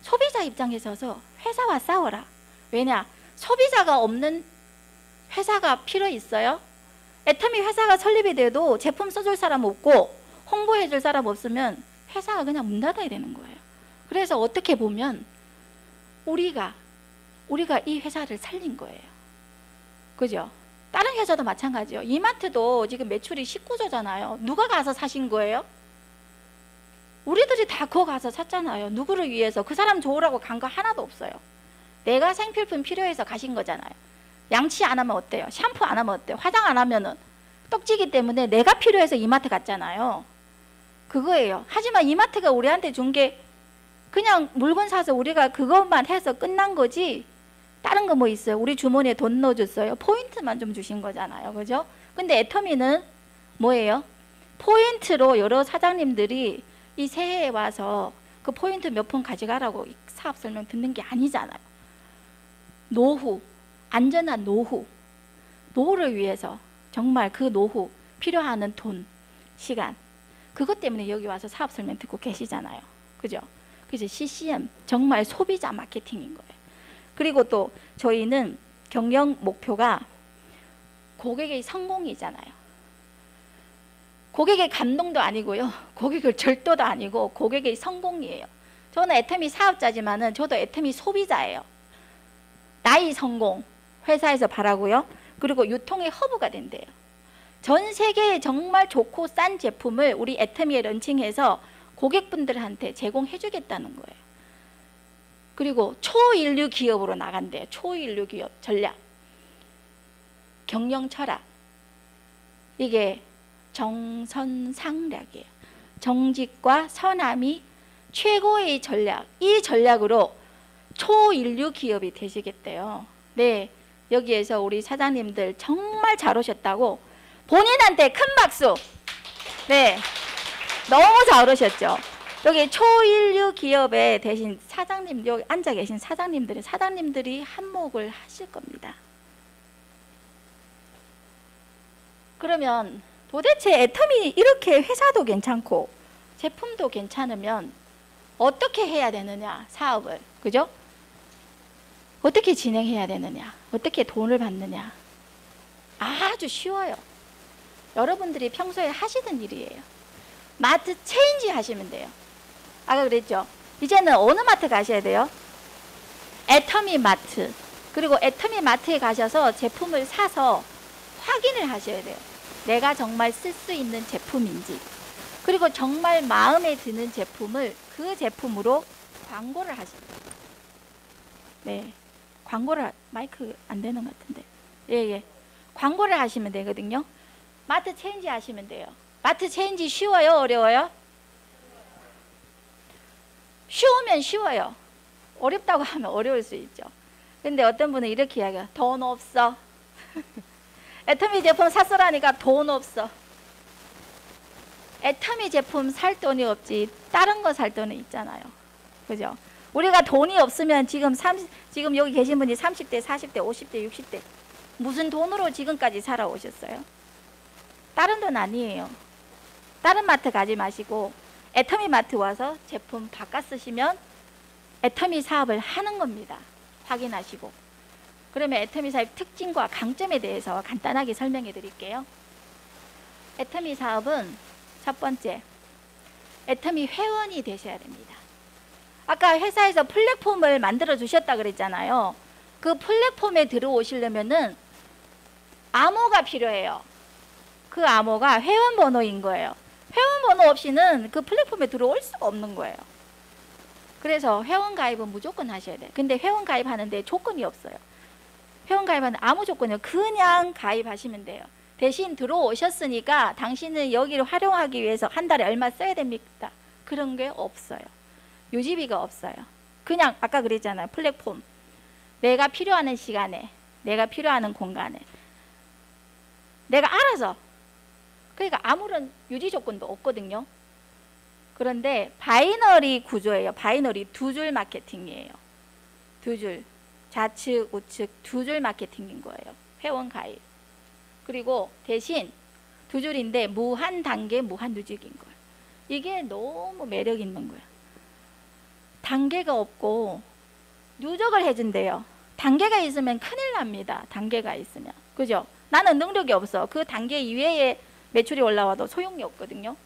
소비자 입장에 서서 회사와 싸워라. 왜냐? 소비자가 없는 회사가 필요 있어요? 애터미 회사가 설립이 돼도 제품 써줄 사람 없고 홍보해줄 사람 없으면 회사가 그냥 문 닫아야 되는 거예요. 그래서 어떻게 보면 우리가 우리가 이 회사를 살린 거예요. 그죠? 다른 회사도 마찬가지요. 이마트도 지금 매출이 19조잖아요. 누가 가서 사신 거예요? 우리들이 다 그거 가서 샀잖아요. 누구를 위해서 그 사람 좋으라고 간 거 하나도 없어요. 내가 생필품 필요해서 가신 거잖아요. 양치 안 하면 어때요? 샴푸 안 하면 어때요? 화장 안 하면은 떡지기 때문에 내가 필요해서 이마트 갔잖아요. 그거예요. 하지만 이마트가 우리한테 준 게 그냥 물건 사서 우리가 그것만 해서 끝난 거지. 다른 거 뭐 있어요? 우리 주머니에 돈 넣어줬어요. 포인트만 좀 주신 거잖아요. 그죠? 근데 애터미는 뭐예요? 포인트로 여러 사장님들이 이 새해에 와서 그 포인트 몇 푼 가져가라고 사업 설명 듣는 게 아니잖아요. 노후, 안전한 노후, 노후를 위해서 정말 그 노후 필요하는 돈, 시간 그것 때문에 여기 와서 사업 설명 듣고 계시잖아요. 그죠? 그래서 CCM 정말 소비자 마케팅인 거예요. 그리고 또 저희는 경영 목표가 고객의 성공이잖아요. 고객의 감동도 아니고요. 고객을 절도도 아니고 고객의 성공이에요. 저는 애터미 사업자지만은 저도 애터미 소비자예요. 나의 성공 회사에서 바라고요. 그리고 유통의 허브가 된대요. 전 세계에 정말 좋고 싼 제품을 우리 애터미에 런칭해서 고객분들한테 제공해 주겠다는 거예요. 그리고 초인류 기업으로 나간대요. 초인류 기업 전략. 경영 철학. 이게 정선상략이에요. 정직과 선함이 최고의 전략. 이 전략으로 초인류 기업이 되시겠대요. 네, 여기에서 우리 사장님들 정말 잘 오셨다고 본인한테 큰 박수. 네, 너무 잘 오셨죠. 여기 초인류 기업에 대신 사장님 여기 앉아 계신 사장님들이 사장님들이 한몫을 하실 겁니다. 그러면 도대체 애텀이 이렇게 회사도 괜찮고 제품도 괜찮으면 어떻게 해야 되느냐 사업을 그죠? 어떻게 진행해야 되느냐 어떻게 돈을 받느냐 아주 쉬워요. 여러분들이 평소에 하시던 일이에요. 마트 체인지 하시면 돼요. 아까 그랬죠. 이제는 어느 마트 가셔야 돼요? 애터미 마트. 그리고 애터미 마트에 가셔서 제품을 사서 확인을 하셔야 돼요. 내가 정말 쓸 수 있는 제품인지. 그리고 정말 마음에 드는 제품을 그 제품으로 광고를 돼요. 네. 광고를, 하- 마이크 안 되는 것 같은데. 예, 예. 광고를 하시면 되거든요. 마트 체인지 하시면 돼요. 마트 체인지 쉬워요? 어려워요? 쉬우면 쉬워요. 어렵다고 하면 어려울 수 있죠. 근데 어떤 분은 이렇게 이야기해요. 돈 없어. 애터미 제품 샀으라니까 돈 없어. 애터미 제품 살 돈이 없지 다른 거 살 돈은 있잖아요. 그죠? 우리가 돈이 없으면 지금 30, 지금 여기 계신 분이 30대, 40대, 50대, 60대 무슨 돈으로 지금까지 살아오셨어요? 다른 돈 아니에요. 다른 마트 가지 마시고 애터미 마트 와서 제품 바꿔 쓰시면 애터미 사업을 하는 겁니다. 확인하시고. 그러면 애터미 사업 특징과 강점에 대해서 간단하게 설명해 드릴게요. 애터미 사업은 첫 번째, 애터미 회원이 되셔야 됩니다. 아까 회사에서 플랫폼을 만들어 주셨다 그랬잖아요. 그 플랫폼에 들어오시려면은 암호가 필요해요. 그 암호가 회원 번호인 거예요. 회원 번호 없이는 그 플랫폼에 들어올 수가 없는 거예요. 그래서 회원 가입은 무조건 하셔야 돼요. 근데 회원 가입하는데 조건이 없어요. 회원 가입하는 아무 조건이요. 그냥 가입하시면 돼요. 대신 들어오셨으니까 당신은 여기를 활용하기 위해서 한 달에 얼마 써야 됩니까? 그런 게 없어요. 유지비가 없어요. 그냥 아까 그랬잖아요. 플랫폼. 내가 필요하는 시간에, 내가 필요하는 공간에 내가 알아서 그러니까 아무런 유지 조건도 없거든요. 그런데 binary 구조예요. binary 두 줄 마케팅이에요. 두 줄. 좌측, 우측 두 줄 마케팅인 거예요. 회원 가입. 그리고 대신 두 줄인데 무한 단계, 무한 누적인 거예요. 이게 너무 매력 있는 거예요. 단계가 없고 누적을 해준대요. 단계가 있으면 큰일 납니다. 단계가 있으면. 그죠? 나는 능력이 없어. 그 단계 이외에 매출이 올라와도 소용이 없거든요.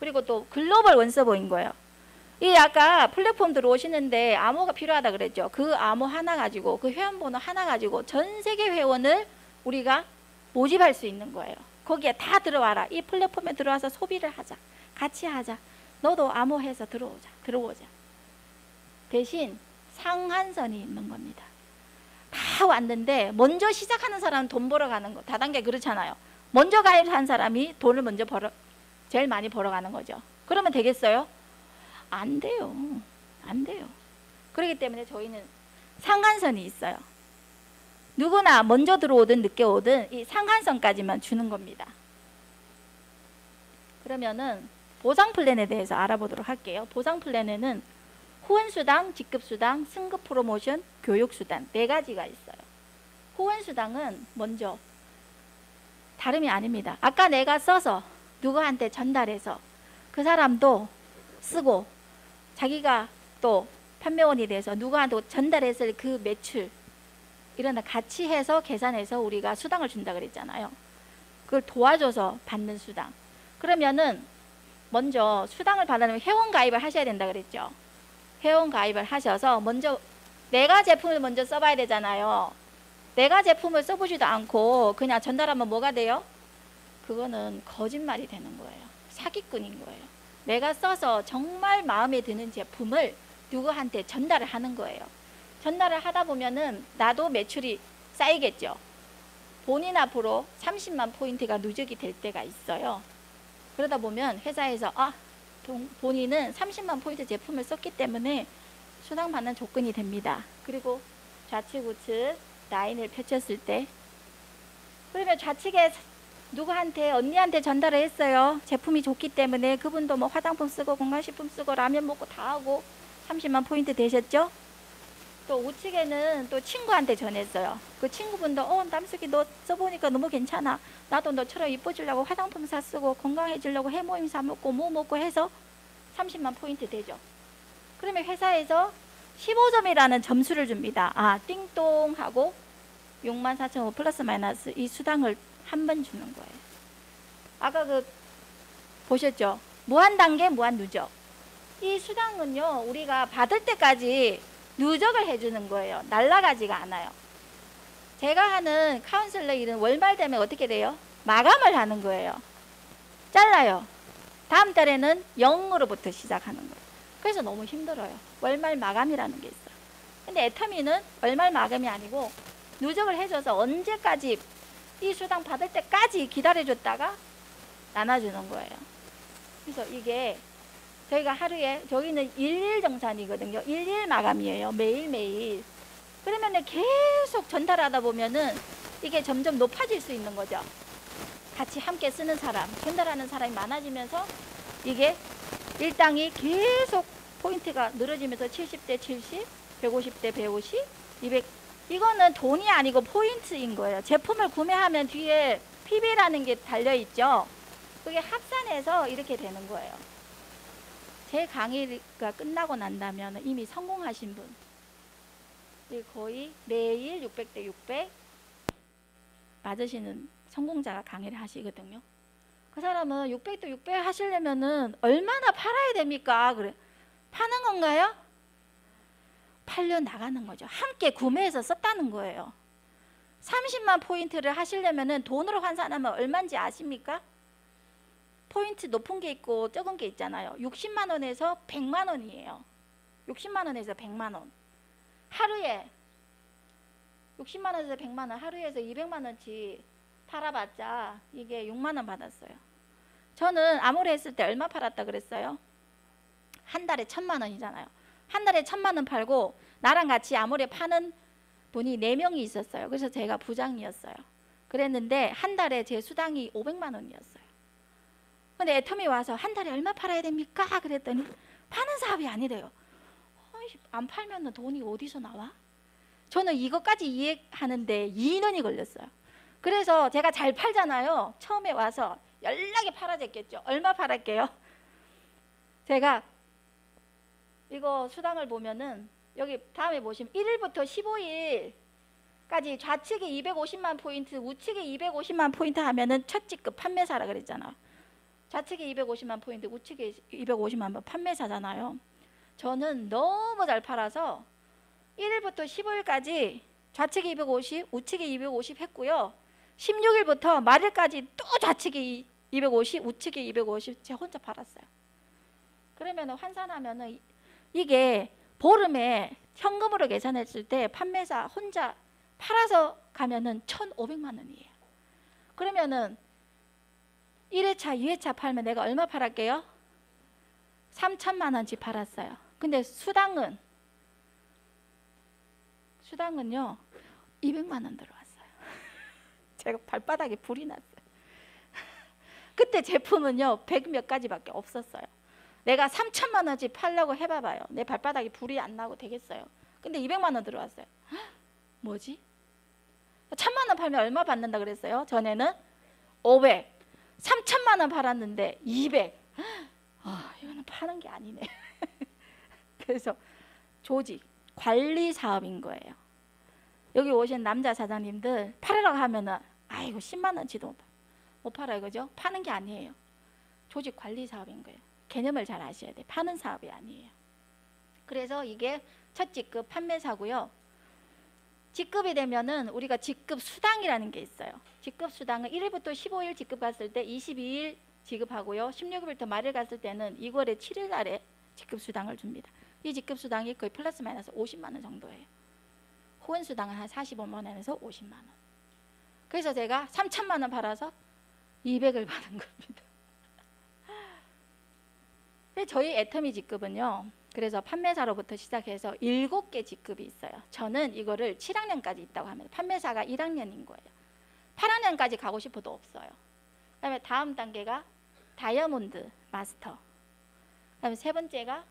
그리고 또 글로벌 원서버인 거예요. 이 아까 플랫폼 들어오시는데 암호가 필요하다 그랬죠. 그 암호 하나 가지고 그 회원번호 하나 가지고 전 세계 회원을 우리가 모집할 수 있는 거예요. 거기에 다 들어와라. 이 플랫폼에 들어와서 소비를 하자. 같이 하자. 너도 암호해서 들어오자. 들어오자. 대신 상한선이 있는 겁니다. 다 왔는데 먼저 시작하는 사람은 돈 벌어 가는 거. 다단계 그렇잖아요. 먼저 가입한 사람이 돈을 먼저 벌어 제일 많이 벌어 가는 거죠. 그러면 되겠어요? 안 돼요. 안 돼요. 그렇기 때문에 저희는 상한선이 있어요. 누구나 먼저 들어오든 늦게 오든 이 상한선까지만 주는 겁니다. 그러면은 보상 플랜에 대해서 알아보도록 할게요. 보상 플랜에는 후원 수당, 직급 수당, 승급 프로모션, 교육 수당 네 가지가 있어요. 후원 수당은 먼저 다름이 아닙니다. 아까 내가 써서 누구한테 전달해서 그 사람도 쓰고 자기가 또 판매원이 돼서 누구한테 전달했을 그 매출 이런 거 같이 해서 계산해서 우리가 수당을 준다 그랬잖아요. 그걸 도와줘서 받는 수당. 그러면은 먼저 수당을 받으려면 회원 가입을 하셔야 된다 그랬죠. 회원 가입을 하셔서 먼저 내가 제품을 먼저 써봐야 되잖아요. 내가 제품을 써보지도 않고 그냥 전달하면 뭐가 돼요? 그거는 거짓말이 되는 거예요. 사기꾼인 거예요. 내가 써서 정말 마음에 드는 제품을 누구한테 전달을 하는 거예요. 전달을 하다 보면은 나도 매출이 쌓이겠죠. 본인 앞으로 30만 포인트가 누적이 될 때가 있어요. 그러다 보면 회사에서 아 동- 본인은 30만 포인트 제품을 썼기 때문에 수당 받는 조건이 됩니다. 그리고 좌측 우측 라인을 펼쳤을 때 그러면 좌측에 누구한테 언니한테 전달을 했어요. 제품이 좋기 때문에 그분도 뭐 화장품 쓰고 건강식품 쓰고 라면 먹고 다 하고 30만 포인트 되셨죠? 또 우측에는 또 친구한테 전했어요. 그 친구분도 어 남숙이 너 써보니까 너무 괜찮아. 나도 너처럼 이뻐지려고 화장품 사 쓰고 건강해지려고 해모임 사 먹고 뭐 먹고 해서 30만 포인트 되죠. 그러면 회사에서 15점이라는 점수를 줍니다. 아 띵동 하고 6만 4천 5 플러스 마이너스 이 수당을 한 번 주는 거예요. 아까 그 보셨죠? 무한 단계 무한 누적. 이 수당은요 우리가 받을 때까지 누적을 해주는 거예요. 날라가지가 않아요. 제가 하는 카운슬러 일은 월말 되면 어떻게 돼요? 마감을 하는 거예요. 잘라요. 다음 달에는 0으로부터 시작하는 거예요. 그래서 너무 힘들어요. 월말 마감이라는 게 있어요. 근데 애터미는 월말 마감이 아니고 누적을 해줘서 언제까지 이 수당 받을 때까지 기다려줬다가 나눠주는 거예요. 그래서 이게 저희가 하루에 저희는 일일 정산이거든요. 일일 마감이에요. 매일매일. 그러면 계속 전달하다 보면은 이게 점점 높아질 수 있는 거죠. 같이 함께 쓰는 사람, 전달하는 사람이 많아지면서 이게 일당이 계속 포인트가 늘어지면서 70대 70, 150대 150, 200 이거는 돈이 아니고 포인트인 거예요. 제품을 구매하면 뒤에 PB라는 게 달려 있죠. 그게 합산해서 이렇게 되는 거예요. 제 강의가 끝나고 난다면 이미 성공하신 분. 이 거의 매일 600대 600 맞으시는 성공자가 강의를 하시거든요. 그 사람은 600대 600 하시려면은 얼마나 팔아야 됩니까? 그래. 파는 건가요? 팔려 나가는 거죠. 함께 구매해서 썼다는 거예요. 30만 포인트를 하시려면은 돈으로 환산하면 얼마인지 아십니까? 포인트 높은 게 있고 적은 게 있잖아요. 60만 원에서 100만 원이에요. 60만 원에서 100만 원. 하루에 60만 원에서 100만 원, 하루에서 200만 원치 팔아봤자 이게 6만 원 받았어요. 저는 아무리 했을 때 얼마 팔았다 그랬어요? 한 달에 천만 원이잖아요. 한 달에 천만 원 팔고 나랑 같이 아무리 파는 분이 네 명이 있었어요. 그래서 제가 부장이었어요. 그랬는데 한 달에 제 수당이 500만 원이었어요. 근데 애텀이 와서 한 달에 얼마 팔아야 됩니까? 그랬더니 파는 사업이 아니래요. 안 팔면 돈이 어디서 나와? 저는 이것까지 이해하는데 2년이 걸렸어요. 그래서 제가 잘 팔잖아요. 처음에 와서 연락이 팔아졌겠죠. 얼마 팔았게요? 제가 이거 수당을 보면은 여기 다음에 보시면 1일부터 15일까지 좌측에 250만 포인트, 우측에 250만 포인트 하면은 첫 직급 판매사라 그랬잖아. 좌측에 250만 포인트, 우측에 250만 번 판매사잖아요. 저는 너무 잘 팔아서 1일부터 15일까지 좌측에 250, 우측에 250 했고요. 16일부터 말일까지 또 좌측에 250, 우측에 250 제가 혼자 팔았어요. 그러면 환산하면은 이- 이게 보름에 현금으로 계산했을 때 판매사 혼자 팔아서 가면은 1,500만 원이에요. 그러면은 1회차, 2회차 팔면 내가 얼마 팔았게요? 3천만 원치 팔았어요. 근데 수당은 수당은요 200만 원 들어왔어요. 제가 발바닥에 불이 났어요. 그때 제품은요 100 몇 가지밖에 없었어요. 내가 3천만 원치 팔려고 해봐 봐요. 내 발바닥에 불이 안 나고 되겠어요. 근데 200만 원 들어왔어요. 헉, 뭐지? 천만 원 팔면 얼마 받는다 그랬어요? 전에는 500. 3천만 원 팔았는데 200. 헉, 아, 이거는 파는 게 아니네. 그래서 조직 관리 사업인 거예요. 여기 오신 남자 사장님들 팔으라고 하면은 아이고 10만 원치도 못, 파- 못 팔아요, 그죠? 파는 게 아니에요. 조직 관리 사업인 거예요. 개념을 잘 아셔야 돼. 파는 사업이 아니에요. 그래서 이게 첫 직급 판매사고요. 직급이 되면은 우리가 직급 수당이라는 게 있어요. 직급 수당은 1일부터 15일 직급 갔을 때 22일 지급하고요. 16일부터 말일 갔을 때는 2월에 7일 날에 직급 수당을 줍니다. 이 직급 수당이 거의 플러스 마이너스 50만 원 정도예요. 후원 수당은 한 45만 원에서 50만 원. 그래서 제가 3천만 원 팔아서 200을 받은 겁니다. 저희 애터미 직급은요. 그래서 판매사로부터 시작해서 일곱 개 직급이 있어요. 저는 이거를 7학년까지 있다고 합니다. 판매사가 1학년인 거예요. 8학년까지 가고 싶어도 없어요. 그다음에 다음 단계가 다이아몬드 마스터. 그다음에 세 번째가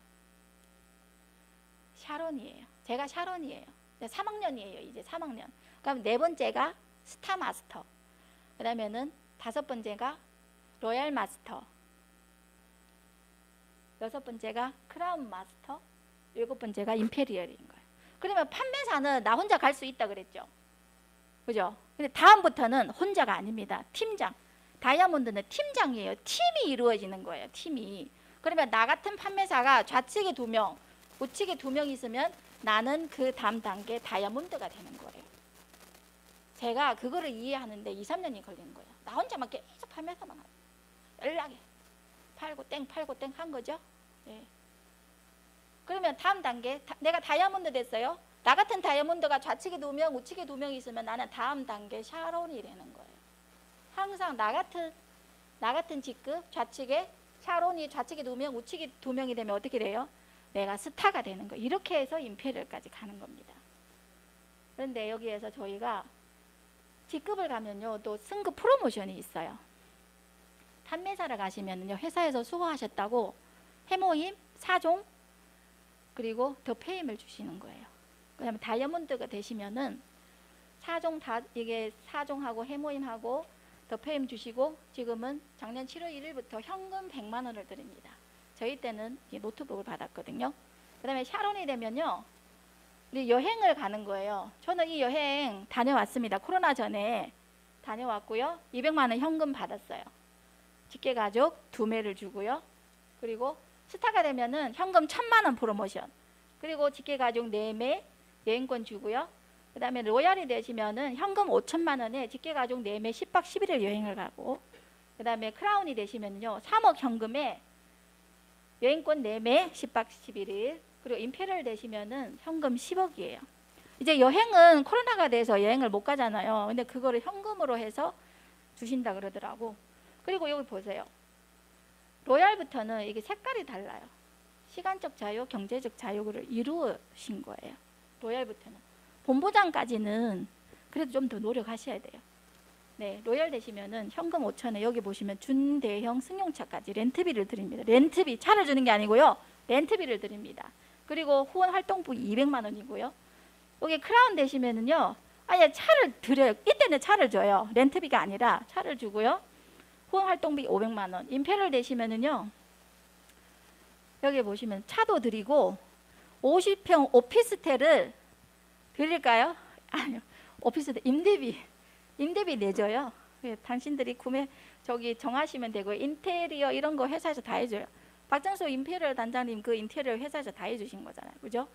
샤론이에요. 제가 샤론이에요. 3학년이에요. 이제 3학년. 그다음 네 번째가 스타 마스터. 그다음에는 다섯 번째가 로얄 마스터. 여섯 번째가 크라운 마스터. 일곱 번째가 임페리얼인 거예요. 그러면 판매사는 나 혼자 갈 수 있다 그랬죠. 그죠? 근데 다음부터는 혼자가 아닙니다. 팀장. 다이아몬드는 팀장이에요. 팀이 이루어지는 거예요. 팀이. 그러면 나 같은 판매사가 좌측에 두 명, 우측에 두 명 있으면 나는 그 다음 단계 다이아몬드가 되는 거예요. 제가 그거를 이해하는데 2, 3년이 걸리는 거예요. 나 혼자만 계속 하고 연락해. 팔고 땡 팔고 땡 한 거죠. 예. 그러면 다음 단계 다- 내가 다이아몬드 됐어요. 나 같은 다이아몬드가 좌측에 두 명, 우측에 두 명 있으면 나는 다음 단계 샤론이 되는 거예요. 항상 나 같은 나 같은 직급 좌측에 샤론이 좌측에 두 명, 우측에 두 명이 되면 어떻게 돼요? 내가 스타가 되는 거. 이렇게 해서 임페리얼까지 가는 겁니다. 그런데 여기에서 저희가 직급을 가면요, 또 승급 프로모션이 있어요. 판매사를 가시면요, 회사에서 수고하셨다고 헤모힘, 사종, 그리고 더 페임을 주시는 거예요. 그다음에 다이아몬드가 되시면은 사종 다 이게 사종하고 헤모힘하고 더 페임 주시고 지금은 작년 7월 1일부터 현금 100만 원을 드립니다. 저희 때는 이 노트북을 받았거든요. 그다음에 샤론이 되면요. 우리 여행을 가는 거예요. 저는 이 여행 다녀왔습니다. 코로나 전에 다녀왔고요. 200만 원 현금 받았어요. 직계 가족 두 매를 주고요. 그리고 스타가 되면은 현금 1000만 원 프로모션. 그리고 직계 가족 네매 여행권 주고요. 그다음에 로얄이 되시면은 현금 5천만 원에 직계 가족 네매 10박 11일 여행을 가고 그다음에 크라운이 되시면요. 3억 현금에 여행권 4매 10박 11일 그리고 임페리얼 되시면은 현금 10억이에요. 이제 여행은 코로나가 돼서 여행을 못 가잖아요. 근데 그거를 현금으로 해서 주신다 그러더라고. 그리고 여기 보세요. 로얄부터는 이게 색깔이 달라요. 시간적 자유, 경제적 자유를 이루신 거예요. 로얄부터는. 본부장까지는 그래도 좀 더 노력하셔야 돼요. 네, 로얄 되시면은 현금 5천에 여기 보시면 준대형 승용차까지 렌트비를 드립니다. 렌트비 차를 주는 게 아니고요. 렌트비를 드립니다. 그리고 후원 활동비 200만 원이고요. 여기 크라운 되시면은요. 아예 차를 드려요. 이때는 차를 줘요. 렌트비가 아니라 차를 주고요. 후원 활동비 500만 원. 임페럴 되시면은요. 여기 보시면 차도 드리고 50평 오피스텔을 드릴까요? 아니요. 오피스텔 임대비 임대비 내줘요. 예, 당신들이 구매 저기 정하시면 되고 인테리어 이런 거 회사에서 다 해줘요. 박정수 임페리얼 단장님 그 인테리어 회사에서 다 해주신 거잖아요, 그죠?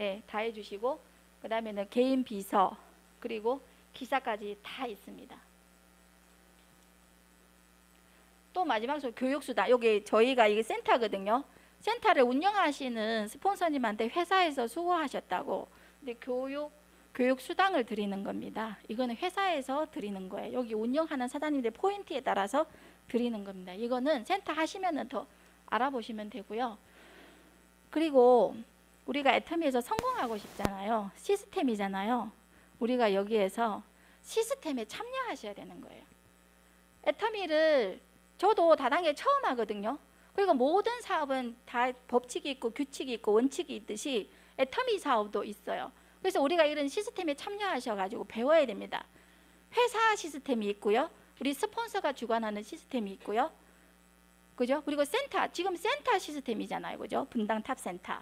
예, 다 해주시고 그 다음에는 개인 비서 그리고 기사까지 다 있습니다. 또 마지막 저 교육수단 여기 저희가 이게 센터거든요. 센터를 운영하시는 스폰서님한테 회사에서 수고하셨다고 근데 교육 교육 수당을 드리는 겁니다. 이거는 회사에서 드리는 거예요. 여기 운영하는 사장님들 포인트에 따라서 드리는 겁니다. 이거는 센터 하시면은 더 알아보시면 되고요. 그리고 우리가 애터미에서 성공하고 싶잖아요. 시스템이잖아요. 우리가 여기에서 시스템에 참여하셔야 되는 거예요. 애터미를 저도 다단계 처음 하거든요. 그리고 모든 사업은 다 법칙이 있고 규칙이 있고 원칙이 있듯이 애터미 사업도 있어요. 그래서 우리가 이런 시스템에 참여하셔가지고 배워야 됩니다. 회사 시스템이 있고요. 우리 스폰서가 주관하는 시스템이 있고요. 그죠? 그리고 센터, 지금 센터 시스템이잖아요. 그죠? 분당 탑 센터.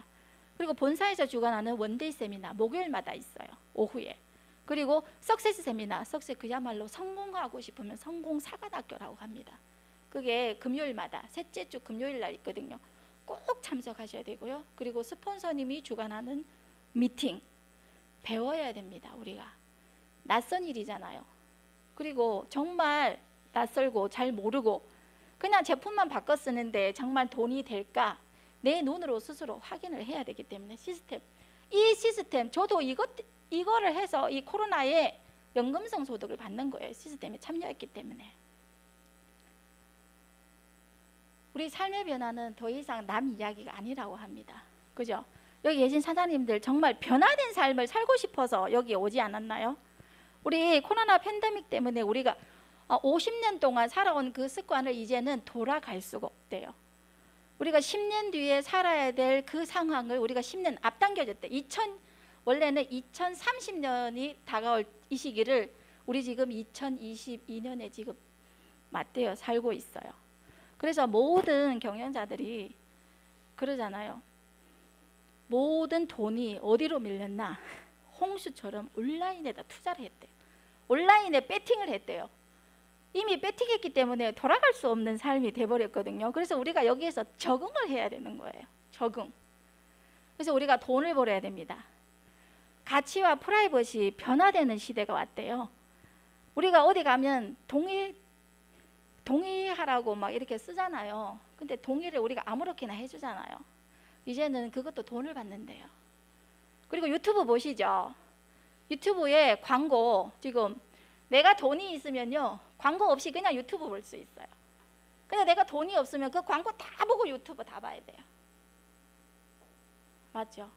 그리고 본사에서 주관하는 one day 세미나 목요일마다 있어요. 오후에. 그리고 success 세미나, succe 그야말로 성공하고 싶으면 성공 사관학교라고 합니다. 그게 금요일마다 셋째 주 금요일 날 있거든요. 꼭 참석하셔야 되고요. 그리고 스폰서님이 주관하는 미팅 배워야 됩니다. 우리가 낯선 일이잖아요. 그리고 정말 낯설고 잘 모르고 그냥 제품만 바꿔 쓰는데 정말 돈이 될까? 내 눈으로 스스로 확인을 해야 되기 때문에 시스템 이 시스템 저도 이것 이거를 해서 이 코로나에 연금성 소득을 받는 거예요. 시스템에 참여했기 때문에. 우리 삶의 변화는 더 이상 남 이야기가 아니라고 합니다. 그죠? 여기 계신 사장님들 정말 변화된 삶을 살고 싶어서 여기 오지 않았나요? 우리 코로나 팬데믹 때문에 우리가 50년 동안 살아온 그 습관을 이제는 돌아갈 수가 없대요. 우리가 10년 뒤에 살아야 될 그 상황을 우리가 10년 앞당겨졌대. 2000 원래는 2030년이 다가올 이 시기를 우리 지금 2022년에 지금 맞대요. 살고 있어요. 그래서 모든 경영자들이 그러잖아요. 모든 돈이 어디로 밀렸나? 홍수처럼 온라인에다 투자를 했대요. 온라인에 배팅을 했대요. 이미 배팅했기 때문에 돌아갈 수 없는 삶이 돼버렸거든요. 그래서 우리가 여기에서 적응을 해야 되는 거예요. 적응. 그래서 우리가 돈을 벌어야 됩니다. 가치와 프라이버시 변화되는 시대가 왔대요. 우리가 어디 가면 동의 동의하라고 막 이렇게 쓰잖아요. 근데 동의를 우리가 아무렇게나 해주잖아요. 이제는 그것도 돈을 받는데요. 그리고 유튜브 보시죠. 유튜브에 광고 지금 내가 돈이 있으면요 광고 없이 그냥 유튜브 볼 수 있어요. 근데 내가 돈이 없으면 그 광고 다 보고 유튜브 다 봐야 돼요. 맞죠?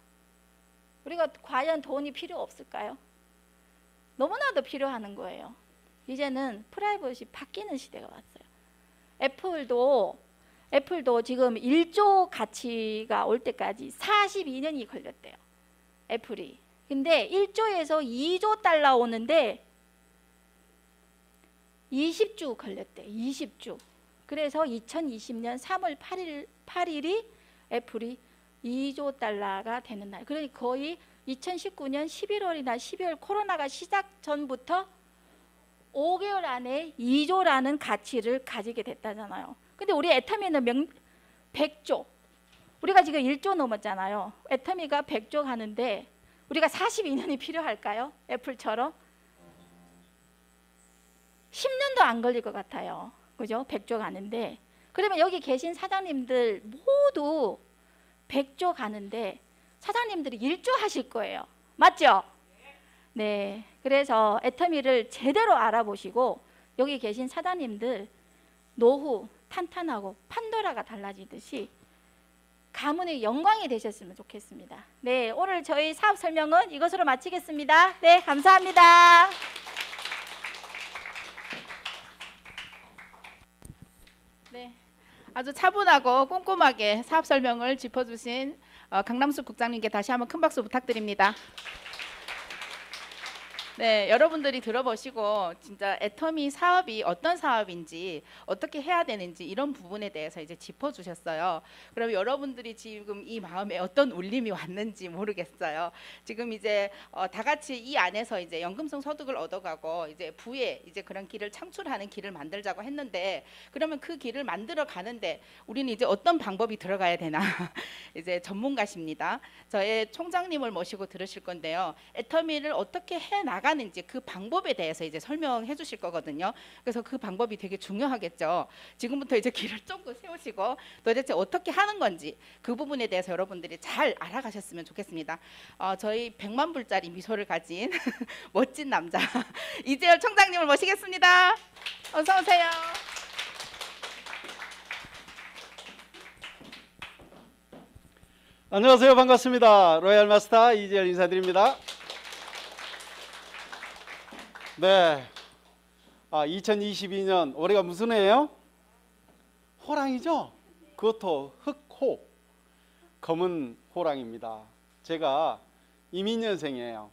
우리가 과연 돈이 필요 없을까요? 너무나도 필요하는 거예요. 이제는 프라이버시 바뀌는 시대가 왔어요. 애플도 애플도 지금 1조 가치가 올 때까지 42년이 걸렸대요. 애플이. 근데 1조에서 2조 달러 오는데 20주 걸렸대. 20주. 그래서 2020년 3월 8일 8일이 애플이 2조 달러가 되는 날. 그러니 거의 2019년 11월이나 12월 코로나가 시작 전부터 5개월 안에 2조라는 가치를 가지게 됐다잖아요. 근데 우리 애터미는 명 100조. 우리가 지금 1조 넘었잖아요. 애터미가 100조 가는데 우리가 42년이 필요할까요? 애플처럼? 10년도 안 걸릴 것 같아요. 그죠? 100조 가는데. 그러면 여기 계신 사장님들 모두 100조 가는데 사장님들이 1조 하실 거예요. 맞죠? 네. 그래서 애터미를 제대로 알아보시고 여기 계신 사장님들 노후 탄탄하고 판도라가 달라지듯이 가문의 영광이 되셨으면 좋겠습니다. 네, 오늘 저희 사업 설명은 이것으로 마치겠습니다. 네, 감사합니다. 네, 아주 차분하고 꼼꼼하게 사업 설명을 짚어주신 어, 강남수 국장님께 다시 한번 큰 박수 부탁드립니다. 네, 여러분들이 들어보시고 진짜 애터미 사업이 어떤 사업인지 어떻게 해야 되는지 이런 부분에 대해서 이제 짚어주셨어요. 그럼 여러분들이 지금 이 마음에 어떤 울림이 왔는지 모르겠어요. 지금 이제 어, 다 같이 이 안에서 이제 연금성 소득을 얻어가고 이제 부의 이제 그런 길을 창출하는 길을 만들자고 했는데 그러면 그 길을 만들어 가는데 우리는 이제 어떤 방법이 들어가야 되나 이제 전문가십니다. 저의 총장님을 모시고 들으실 건데요. 애터미를 어떻게 해 나가 는지 그 방법에 대해서 이제 설명해 주실 거거든요. 그래서 그 방법이 되게 중요하겠죠. 지금부터 이제 길을 쫑긋 세우시고 도대체 어떻게 하는 건지 그 부분에 대해서 여러분들이 잘 알아가셨으면 좋겠습니다. 어, 저희 100만 불짜리 미소를 가진 멋진 남자 이재열 총장님을 모시겠습니다. 어서 오세요. 안녕하세요. 반갑습니다. 로얄 마스터 이재열 인사드립니다. 네. 아, 2022년 올해가 무슨 해예요? 호랑이죠? 그것도 흑호. 검은 호랑입니다. 제가 이민년생이에요.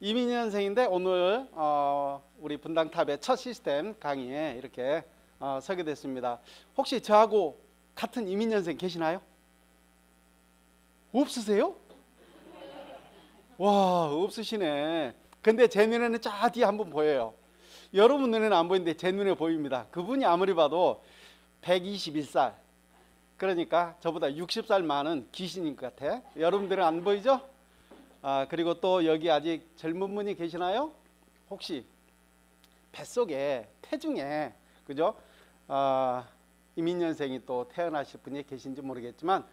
이민년생인데 오늘 어, 우리 분당탑의 첫 시스템 강의에 이렇게 어, 서게 됐습니다. 혹시 저하고 같은 이민년생 계시나요? 없으세요? 와 없으시네. 근데 제 눈에는 저 뒤에 한 분 보여요. 여러분 눈에는 안 보이는데 제 눈에 보입니다. 그분이 아무리 봐도 121살. 그러니까 저보다 60살 많은 귀신인 것 같아. 여러분들은 안 보이죠? 아 그리고 또 여기 아직 젊은 분이 계시나요? 혹시 뱃속에 태중에 그죠? 아 이민년생이 또 태어나실 분이 계신지 모르겠지만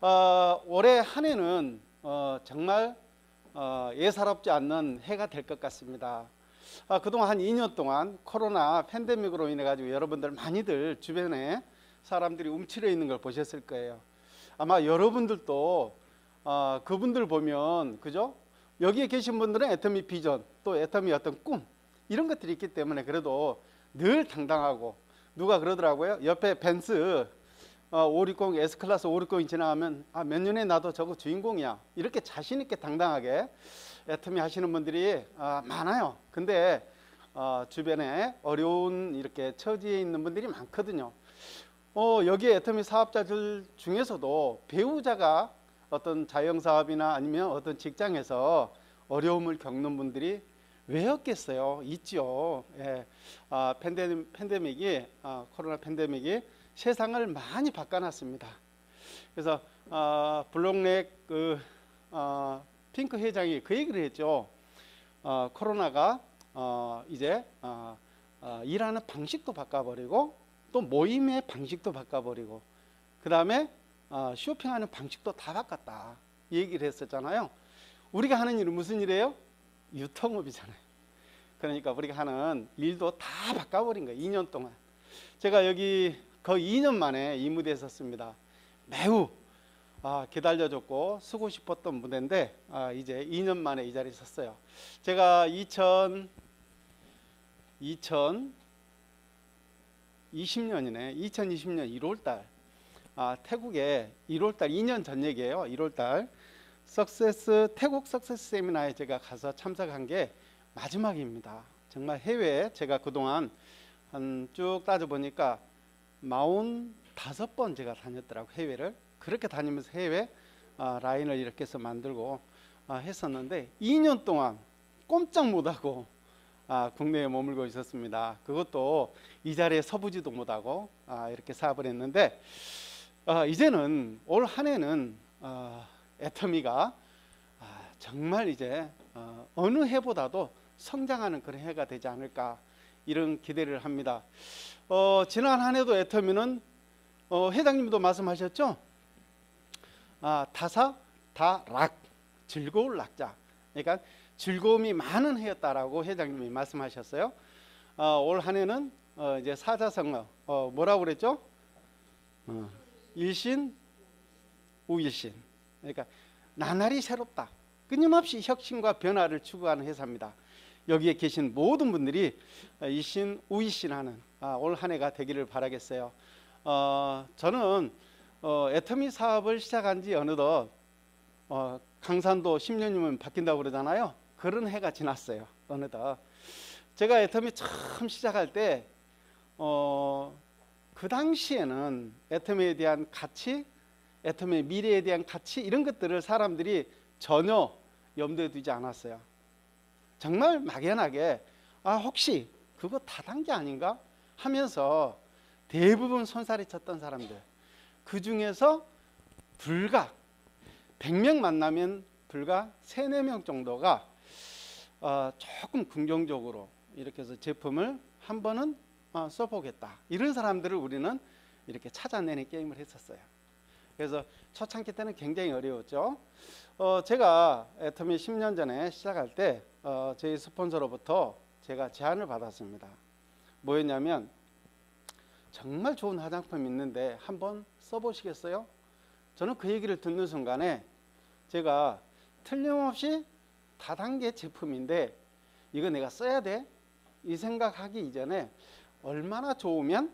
어, 올해 한 해는 어, 정말 어, 예사롭지 않는 해가 될 것 같습니다. 아, 그동안 한 2년 동안 코로나 팬데믹으로 인해 가지고 여러분들 많이들 주변에 사람들이 움츠려 있는 걸 보셨을 거예요. 아마 여러분들도 어, 그분들 보면 그죠? 여기에 계신 분들은 애터미 비전 또 애터미 어떤 꿈 이런 것들이 있기 때문에 그래도 늘 당당하고 누가 그러더라고요. 옆에 벤츠 어, 560 S 클래스 560이 지나가면 아, 몇 년에 나도 저거 주인공이야. 이렇게 자신 있게 당당하게 애터미 하시는 분들이 아, 많아요. 근데 어, 주변에 어려운 이렇게 처지에 있는 분들이 많거든요. 어, 여기에 애터미 사업자들 중에서도 배우자가 어떤 자영사업이나 아니면 어떤 직장에서 어려움을 겪는 분들이 왜 없겠어요? 있죠. 예. 아, 팬데믹, 팬데믹이, 아, 코로나 팬데믹이 세상을 많이 바꿔놨습니다. 그래서, 아, 블록넥 그, 아, 핑크 회장이 그 얘기를 했죠. 어, 코로나가 어, 이제 어, 어, 일하는 방식도 바꿔버리고 또 모임의 방식도 바꿔버리고 그 다음에 어, 쇼핑하는 방식도 다 바꿨다 이 얘기를 했었잖아요. 우리가 하는 일은 무슨 일이에요? 유통업이잖아요. 그러니까 우리가 하는 일도 다 바꿔버린 거예요. 2년 동안. 제가 여기 거의 2년 만에 이 무대에 섰습니다. 매우 아, 기다려줬고 쓰고 싶었던 무대인데 아, 이제 2년 만에 이 자리에 섰어요. 제가 2000 2020년이네. 2020년 1월 달 아, 태국에 1월 달 2년 전 얘기예요. 1월 달 석세스 태국 석세스 세미나에 제가 가서 참석한 게 마지막입니다. 정말 해외에 제가 그동안 한 쭉 따져 보니까 마흔 다섯 번 제가 다녔더라고 해외를 그렇게 다니면서 해외 아, 라인을 이렇게 해서 만들고 아, 했었는데 2년 동안 꼼짝 못하고 아, 국내에 머물고 있었습니다. 그것도 이 자리에 서보지도 못하고 아, 이렇게 사업을 했는데 아, 이제는 올 한 해는 아, 애터미가 아, 정말 이제 어, 어느 해보다도 성장하는 그런 해가 되지 않을까 이런 기대를 합니다. 어, 지난 한 해도 애터미는 어, 회장님도 말씀하셨죠? 아, 다사 다락 즐거울 낙자. 그러니까 즐거움이 많은 해였다라고 회장님이 말씀하셨어요. 어, 올 한해는 어, 이제 사자성어 어, 뭐라고 그랬죠? 어, 일신 우일신. 그러니까 나날이 새롭다. 끊임없이 혁신과 변화를 추구하는 회사입니다. 여기에 계신 모든 분들이 이신 우이신하는 아, 올 한 해가 되기를 바라겠어요. 어, 저는 어, 애터미 사업을 시작한 지 어느덧 어, 강산도 10년이면 바뀐다고 그러잖아요. 그런 해가 지났어요. 어느덧. 제가 애터미 처음 시작할 때, 어, 그 당시에는 애터미에 대한 가치, 애터미의 미래에 대한 가치, 이런 것들을 사람들이 전혀 염두에 두지 않았어요. 정말 막연하게, 아, 혹시 그거 다단계 아닌가? 하면서 대부분 손살이 쳤던 사람들. 그 중에서 불과 100명 만나면 불과 3, 4명 정도가 어, 조금 긍정적으로 이렇게 해서 제품을 한 번은 어, 써보겠다. 이런 사람들을 우리는 이렇게 찾아내는 게임을 했었어요. 그래서 초창기 때는 굉장히 어려웠죠. 어, 제가 애터미 10년 전에 시작할 때 어, 저희 스폰서로부터 제가 제안을 받았습니다. 뭐였냐면 정말 좋은 화장품 있는데 한번 써보시겠어요? 저는 그 얘기를 듣는 순간에 제가 틀림없이 다단계 제품인데 이거 내가 써야 돼? 이 생각하기 이전에 얼마나 좋으면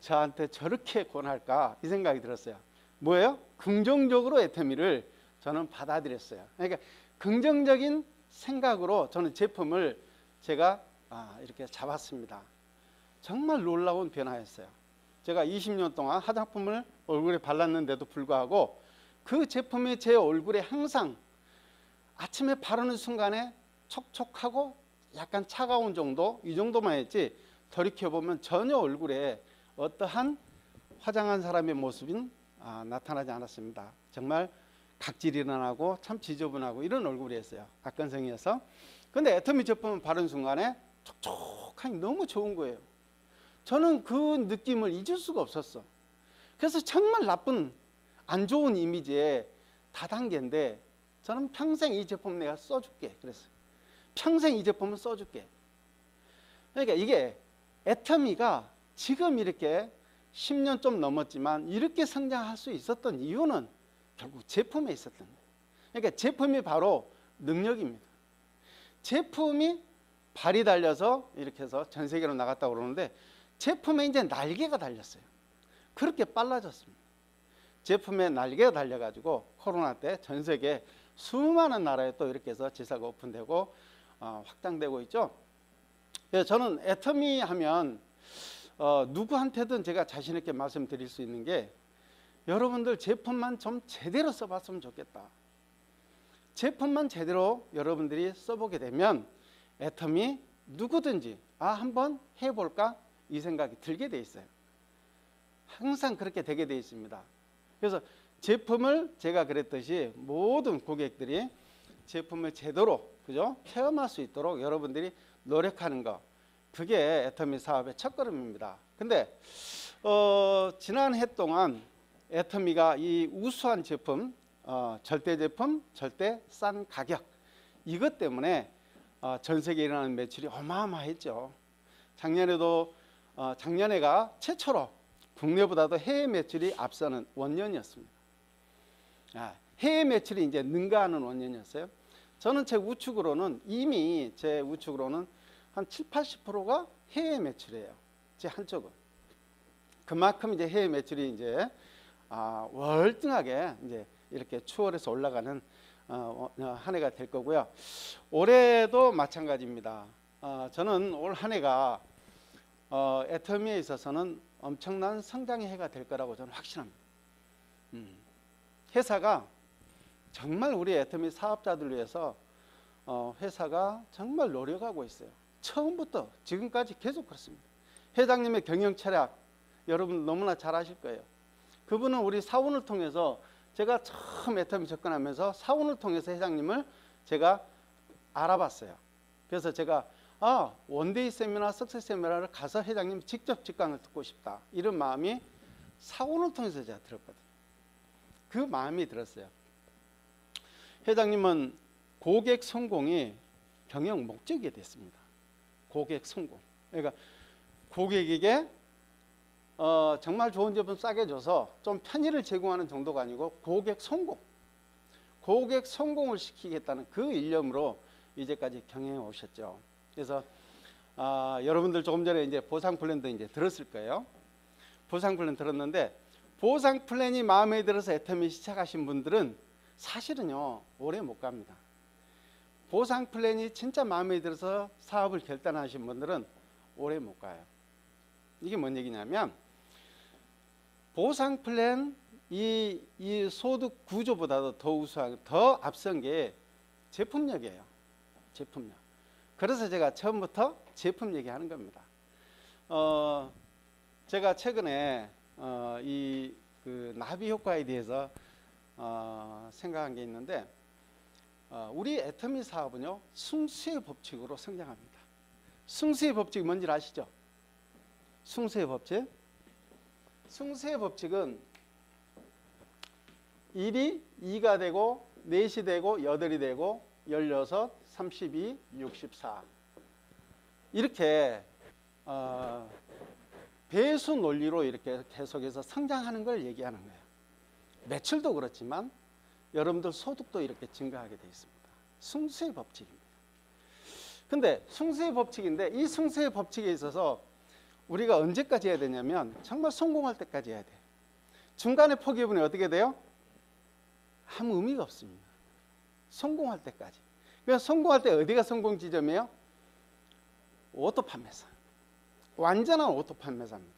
저한테 저렇게 권할까 이 생각이 들었어요. 뭐예요? 긍정적으로 애터미를 저는 받아들였어요. 그러니까 긍정적인 생각으로 저는 제품을 제가 아, 이렇게 잡았습니다. 정말 놀라운 변화였어요. 제가 20년 동안 화장품을 얼굴에 발랐는데도 불구하고 그 제품이 제 얼굴에 항상 아침에 바르는 순간에 촉촉하고 약간 차가운 정도 이 정도만 했지 돌이켜 보면 전혀 얼굴에 어떠한 화장한 사람의 모습은 아, 나타나지 않았습니다. 정말 각질이 일어나고 참 지저분하고 이런 얼굴이었어요. 악건성이어서. 근데 애터미 제품을 바른 순간에 촉촉하니 너무 좋은 거예요. 저는 그 느낌을 잊을 수가 없었어. 그래서 정말 나쁜 안 좋은 이미지의 다단계인데 저는 평생 이 제품 내가 써줄게. 그랬어요. 평생 이 제품을 써줄게. 그러니까 이게 애터미가 지금 이렇게 10년 좀 넘었지만 이렇게 성장할 수 있었던 이유는 결국 제품에 있었던 거예요. 그러니까 제품이 바로 능력입니다. 제품이 발이 달려서 이렇게 해서 전 세계로 나갔다고 그러는데 제품에 이제 날개가 달렸어요. 그렇게 빨라졌습니다. 제품에 날개가 달려가지고 코로나 때 전 세계 수많은 나라에 또 이렇게 해서 지사가 오픈되고 어, 확장되고 있죠. 그래서 저는 애터미 하면 어, 누구한테든 제가 자신 있게 말씀드릴 수 있는 게 여러분들 제품만 좀 제대로 써봤으면 좋겠다. 제품만 제대로 여러분들이 써보게 되면 애텀이 누구든지 아 한번 해볼까 이 생각이 들게 돼 있어요. 항상 그렇게 되게 돼 있습니다. 그래서 제품을 제가 그랬듯이 모든 고객들이 제품을 제대로 그죠 체험할 수 있도록 여러분들이 노력하는 거 그게 애터미 사업의 첫걸음입니다. 근데 어, 지난 해 동안 애터미가 이 우수한 제품, 어, 절대 제품, 절대 싼 가격 이것 때문에 어, 전 세계에 일어나는 매출이 어마어마했죠. 작년에도 어, 작년에가 최초로 국내보다도 해외 매출이 앞서는 원년이었습니다. 아, 해외 매출이 이제 능가하는 원년이었어요. 저는 제 우측으로는 이미 제 우측으로는 한 7, 80%가 해외 매출이에요. 제 한쪽은. 그만큼 이제 해외 매출이 이제 아, 월등하게 이제 이렇게 추월해서 올라가는 어, 어, 한 해가 될 거고요. 올해도 마찬가지입니다. 어, 저는 올 한 해가 어, 애터미에 있어서는 엄청난 성장의 해가 될 거라고 저는 확신합니다. 음. 회사가 정말 우리 애터미 사업자들 위해서 어, 회사가 정말 노력하고 있어요. 처음부터 지금까지 계속 그렇습니다. 회장님의 경영 철학 여러분 너무나 잘 아실 거예요. 그분은 우리 사원을 통해서 제가 처음 애터미 접근하면서 사원을 통해서 회장님을 제가 알아봤어요. 그래서 제가 아 one day 세미나 success 세미나를 가서 회장님 직접 직강을 듣고 싶다 이런 마음이 사원을 통해서 제가 들었거든요. 그 마음이 들었어요. 회장님은 고객 성공이 경영 목적이 됐습니다. 고객 성공. 그러니까 고객에게 어, 정말 좋은 제품 싸게 줘서 좀 편의를 제공하는 정도가 아니고 고객 성공. 고객 성공을 시키겠다는 그 일념으로 이제까지 경영해 오셨죠. 그래서 아, 여러분들 조금 전에 이제 보상 플랜도 이제 들었을 거예요. 보상 플랜 들었는데 보상 플랜이 마음에 들어서 애터미 시작하신 분들은 사실은요 오래 못 갑니다. 보상 플랜이 진짜 마음에 들어서 사업을 결단하신 분들은 오래 못 가요. 이게 뭔 얘기냐면 보상 플랜 이, 이 소득 구조보다도 더 우수한 더 앞선 게 제품력이에요. 제품력. 그래서 제가 처음부터 제품 얘기하는 겁니다. 어, 제가 최근에 어, 이그 나비 효과에 대해서 어, 생각한 게 있는데 어, 우리 애터미 사업은요 승수의 법칙으로 성장합니다. 승수의 법칙이 뭔지 아시죠? 승수의 법칙. 승수의 법칙은 1이 2가 되고 4시 되고 8이 되고 16, 32, 64 이렇게 어, 배수 논리로 이렇게 계속해서 성장하는 걸 얘기하는 거예요. 매출도 그렇지만 여러분들 소득도 이렇게 증가하게 되어 있습니다. 승수의 법칙입니다. 근데 승수의 법칙인데 이 승수의 법칙에 있어서 우리가 언제까지 해야 되냐면 정말 성공할 때까지 해야 돼요. 중간에 포기해보면 어떻게 돼요? 아무 의미가 없습니다. 성공할 때까지. 그래서 성공할 때 어디가 성공 지점이에요? auto 판매사. 완전한 auto 판매사입니다.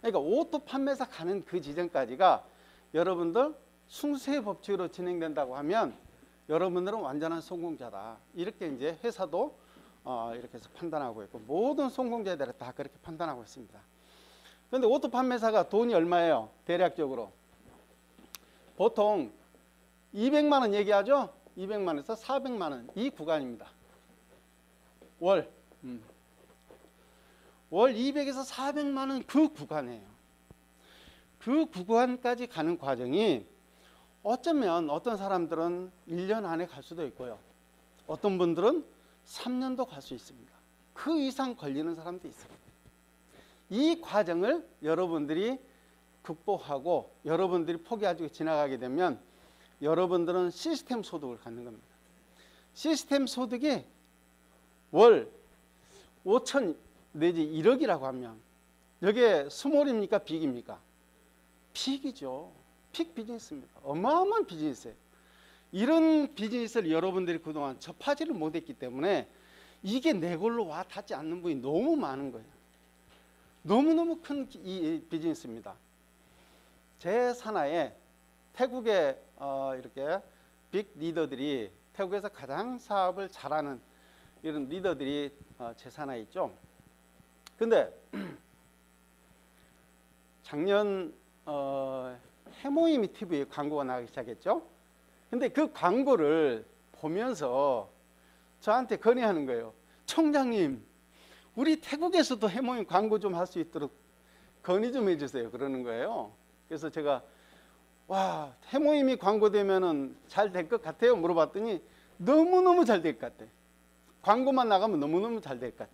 그러니까 auto 판매사 가는 그 지점까지가 여러분들 승수의 법칙으로 진행된다고 하면 여러분들은 완전한 성공자다. 이렇게 이제 회사도 어, 이렇게 해서 판단하고 있고 모든 성공자들이 다 그렇게 판단하고 있습니다. 그런데 auto 판매사가 돈이 얼마예요? 대략적으로 보통 200만 원 얘기하죠? 200만 원에서 400만 원 이 구간입니다. 월. 음. 월 200에서 400만 원 그 구간이에요. 그 구간까지 가는 과정이 어쩌면 어떤 사람들은 1년 안에 갈 수도 있고요. 어떤 분들은 3년도 갈 수 있습니다. 그 이상 걸리는 사람도 있습니다. 이 과정을 여러분들이 극복하고 여러분들이 포기하고 지나가게 되면 여러분들은 시스템 소득을 갖는 겁니다. 시스템 소득이 월 5천 내지 1억이라고 하면 여기에 small입니까 big입니까? big이죠. big 비즈니스입니다. 어마어마한 비즈니스예요. 이런 비즈니스를 여러분들이 그동안 접하지를 못했기 때문에 이게 내 걸로 와 닿지 않는 분이 너무 많은 거예요. 너무너무 큰 이 비즈니스입니다. 제 산하에 태국의 어, 이렇게 빅 리더들이 태국에서 가장 사업을 잘하는 이런 리더들이 어, 제 산하에 있죠. 근데 작년 어, 해모임이 TV에 광고가 나가기 시작했죠. 근데 그 광고를 보면서 저한테 건의하는 거예요. 총장님, 우리 태국에서도 해모임 광고 좀 할 수 있도록 건의 좀 해주세요. 그러는 거예요. 그래서 제가 와 해모임이 광고되면은 잘될 것 같아요. 물어봤더니 너무 너무 잘 될 것 같아. 광고만 나가면 너무 너무 잘 될 것 같아.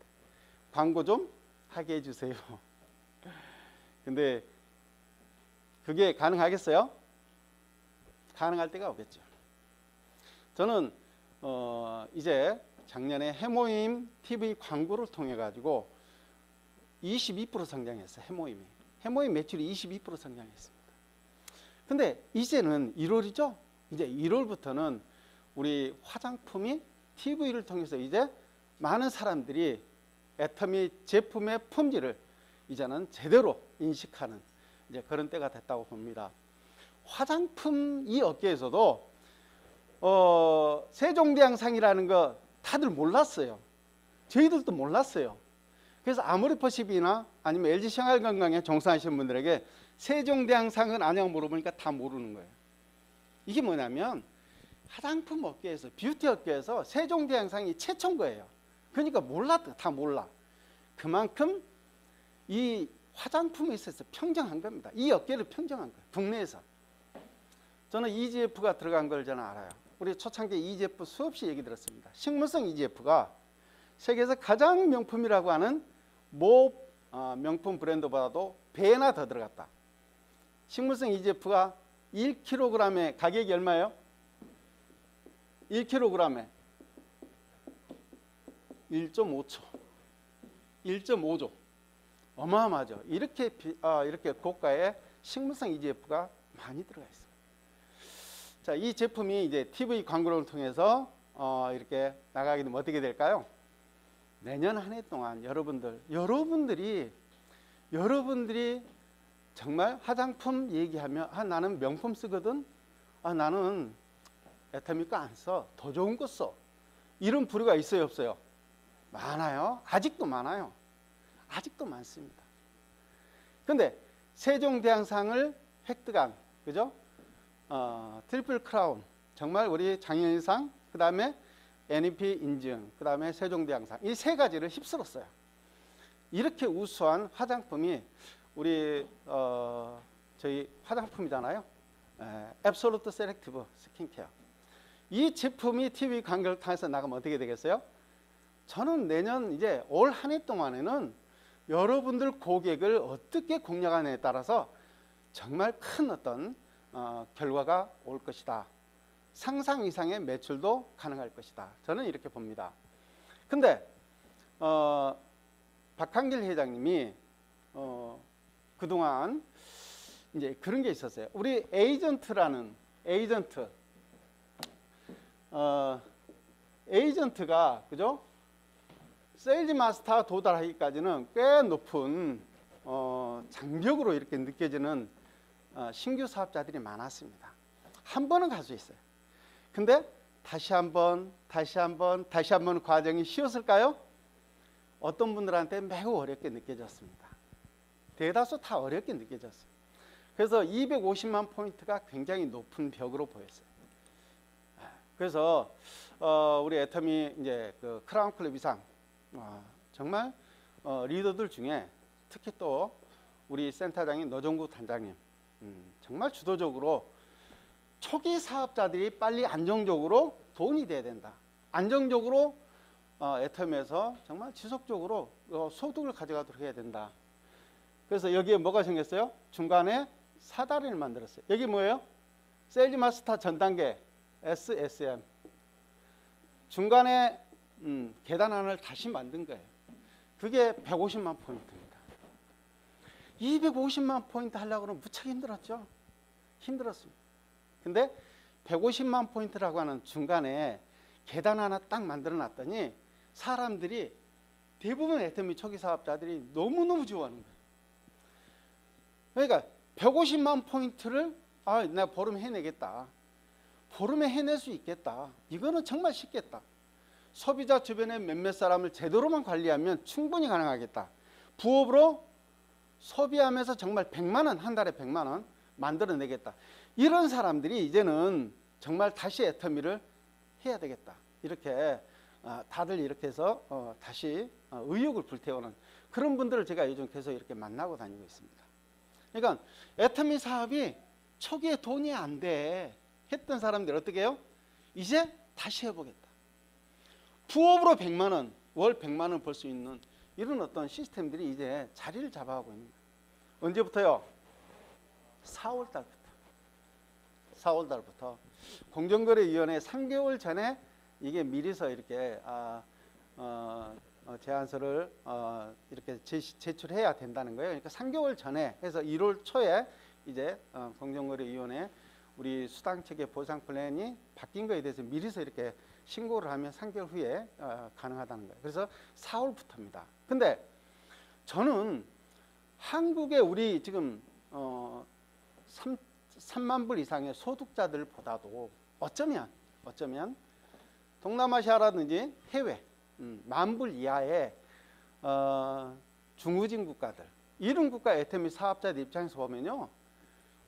광고 좀 하게 해주세요. 근데 그게 가능하겠어요? 가능할 때가 오겠죠. 저는 어 이제 작년에 해모임 TV 광고를 통해 가지고 22% 성장했어요. 해모임이. 해모임 매출이 22% 성장했습니다. 근데 이제는 1월이죠? 이제 1월부터는 우리 화장품이 TV를 통해서 이제 많은 사람들이 애터미 제품의 품질을 이제는 제대로 인식하는 이제 그런 때가 됐다고 봅니다. 화장품 이 업계에서도 어, 세종대왕상이라는 거 다들 몰랐어요. 저희들도 몰랐어요. 그래서 아모레퍼십이나 아니면 LG 생활건강에 종사하시는 분들에게 세종대왕상은 아냐고 물어보니까 다 모르는 거예요. 이게 뭐냐면 화장품 업계에서 뷰티 업계에서 세종대왕상이 최초인 거예요. 그러니까 몰랐다 다 몰라. 그만큼 이 화장품에 있어서 평정한 겁니다. 이 업계를 평정한 거예요. 국내에서. 저는 EGF가 들어간 걸 저는 알아요. 우리 초창기 EGF 수없이 얘기 들었습니다. 식물성 EGF가 세계에서 가장 명품이라고 하는 모 어, 명품 브랜드보다도 배나 더 들어갔다. 식물성 EGF가 1kg에 가격이 얼마예요? 1kg에 1.5초, 1.5조. 어마어마하죠. 이렇게 비- 아, 이렇게 고가의 식물성 EGF가 많이 들어가 있어요. 자, 이 제품이 이제 TV 광고를 통해서 어, 이렇게 나가게 되면 어떻게 될까요? 내년 한 해 동안 여러분들, 여러분들이 여러분들이 정말 화장품 얘기하면 아 나는 명품 쓰거든. 아 나는 애터미 거 안 써. 더 좋은 거 써. 이런 부류가 있어요, 없어요? 많아요. 아직도 많아요. 아직도 많습니다. 근데 세종대왕상을 획득한 그죠? 어, 트리플 크라운 정말 우리 장영실상 그 다음에 NEP 인증 그 다음에 세종대왕상 이 세 가지를 휩쓸었어요. 이렇게 우수한 화장품이 우리 어, 저희 화장품이잖아요. Absolute Selective 스킨케어. 이 제품이 TV 광고를 통해서 나가면 어떻게 되겠어요? 저는 내년 이제 올 한 해 동안에는 여러분들 고객을 어떻게 공략하느냐에 따라서 정말 큰 어떤 어, 결과가 올 것이다. 상상 이상의 매출도 가능할 것이다. 저는 이렇게 봅니다. 근데 어, 박한길 회장님이 어, 그동안 이제 그런 게 있었어요. 우리 에이전트라는 에이전트 어, 에이전트가 그죠? 세일즈 마스터 도달하기까지는 꽤 높은 어, 장벽으로 이렇게 느껴지는 어, 신규 사업자들이 많았습니다. 한 번은 갈 수 있어요. 근데 다시 한 번, 다시 한 번, 다시 한번 과정이 쉬웠을까요? 어떤 분들한테 매우 어렵게 느껴졌습니다. 대다수 다 어렵게 느껴졌어요. 그래서 250만 포인트가 굉장히 높은 벽으로 보였어요. 그래서 어, 우리 애터미 이제 그 크라운 클럽 이상 어, 정말 어, 리더들 중에 특히 또 우리 센터장인 노정구 단장님 음, 정말 주도적으로 초기 사업자들이 빨리 안정적으로 돈이 돼야 된다. 안정적으로 어, 애텀에서 정말 지속적으로 어, 소득을 가져가도록 해야 된다. 그래서 여기에 뭐가 생겼어요? 중간에 사다리를 만들었어요. 여기 뭐예요? 세일즈 마스터 전 단계 SSM. 중간에 음, 계단 하나를 다시 만든 거예요. 그게 150만 포인트입니다. 250만 포인트 하려고 하면 무척 힘들었죠. 힘들었습니다. 근데 150만 포인트라고 하는 중간에 계단 하나 딱 만들어 놨더니 사람들이 대부분 애터미 초기 사업자들이 너무너무 좋아하는 거예요. 그러니까 150만 포인트를 아, 내가 보름 해내겠다. 보름에 해낼 수 있겠다. 이거는 정말 쉽겠다. 소비자 주변에 몇몇 사람을 제대로만 관리하면 충분히 가능하겠다. 부업으로 소비하면서 정말 100만 원, 한 달에 100만 원 만들어내겠다. 이런 사람들이 이제는 정말 다시 애터미를 해야 되겠다. 이렇게 아, 다들 이렇게 해서 어, 다시 어, 의욕을 불태우는 그런 분들을 제가 요즘 계속 이렇게 만나고 다니고 있습니다. 그러니까 애터미 사업이 초기에 돈이 안 돼 했던 사람들 어떻게 해요? 이제 다시 해보겠다. 부업으로 100만 원, 월 100만 원 벌 수 있는 이런 어떤 시스템들이 이제 자리를 잡아가고 있는 거예요. 언제부터요? 4월 달부터. 4월 달부터 공정거래위원회 3개월 전에 이게 미리서 이렇게 아, 어, 어, 제안서를 어, 이렇게 제출해야 된다는 거예요. 그러니까 3개월 전에 해서 1월 초에 이제 어, 공정거래위원회 우리 수당 체계 보상 플랜이 바뀐 거에 대해서 미리서 이렇게 신고를 하면 3개월 후에 어, 가능하다는 거예요. 그래서 4월부터입니다. 근데 저는 한국의 우리 지금 어, 3, 3만 불 이상의 소득자들보다도 어쩌면 어쩌면 동남아시아라든지 해외 음, 만불 이하의 어, 중후진 국가들 이런 국가 애터미 사업자들 입장에서 보면요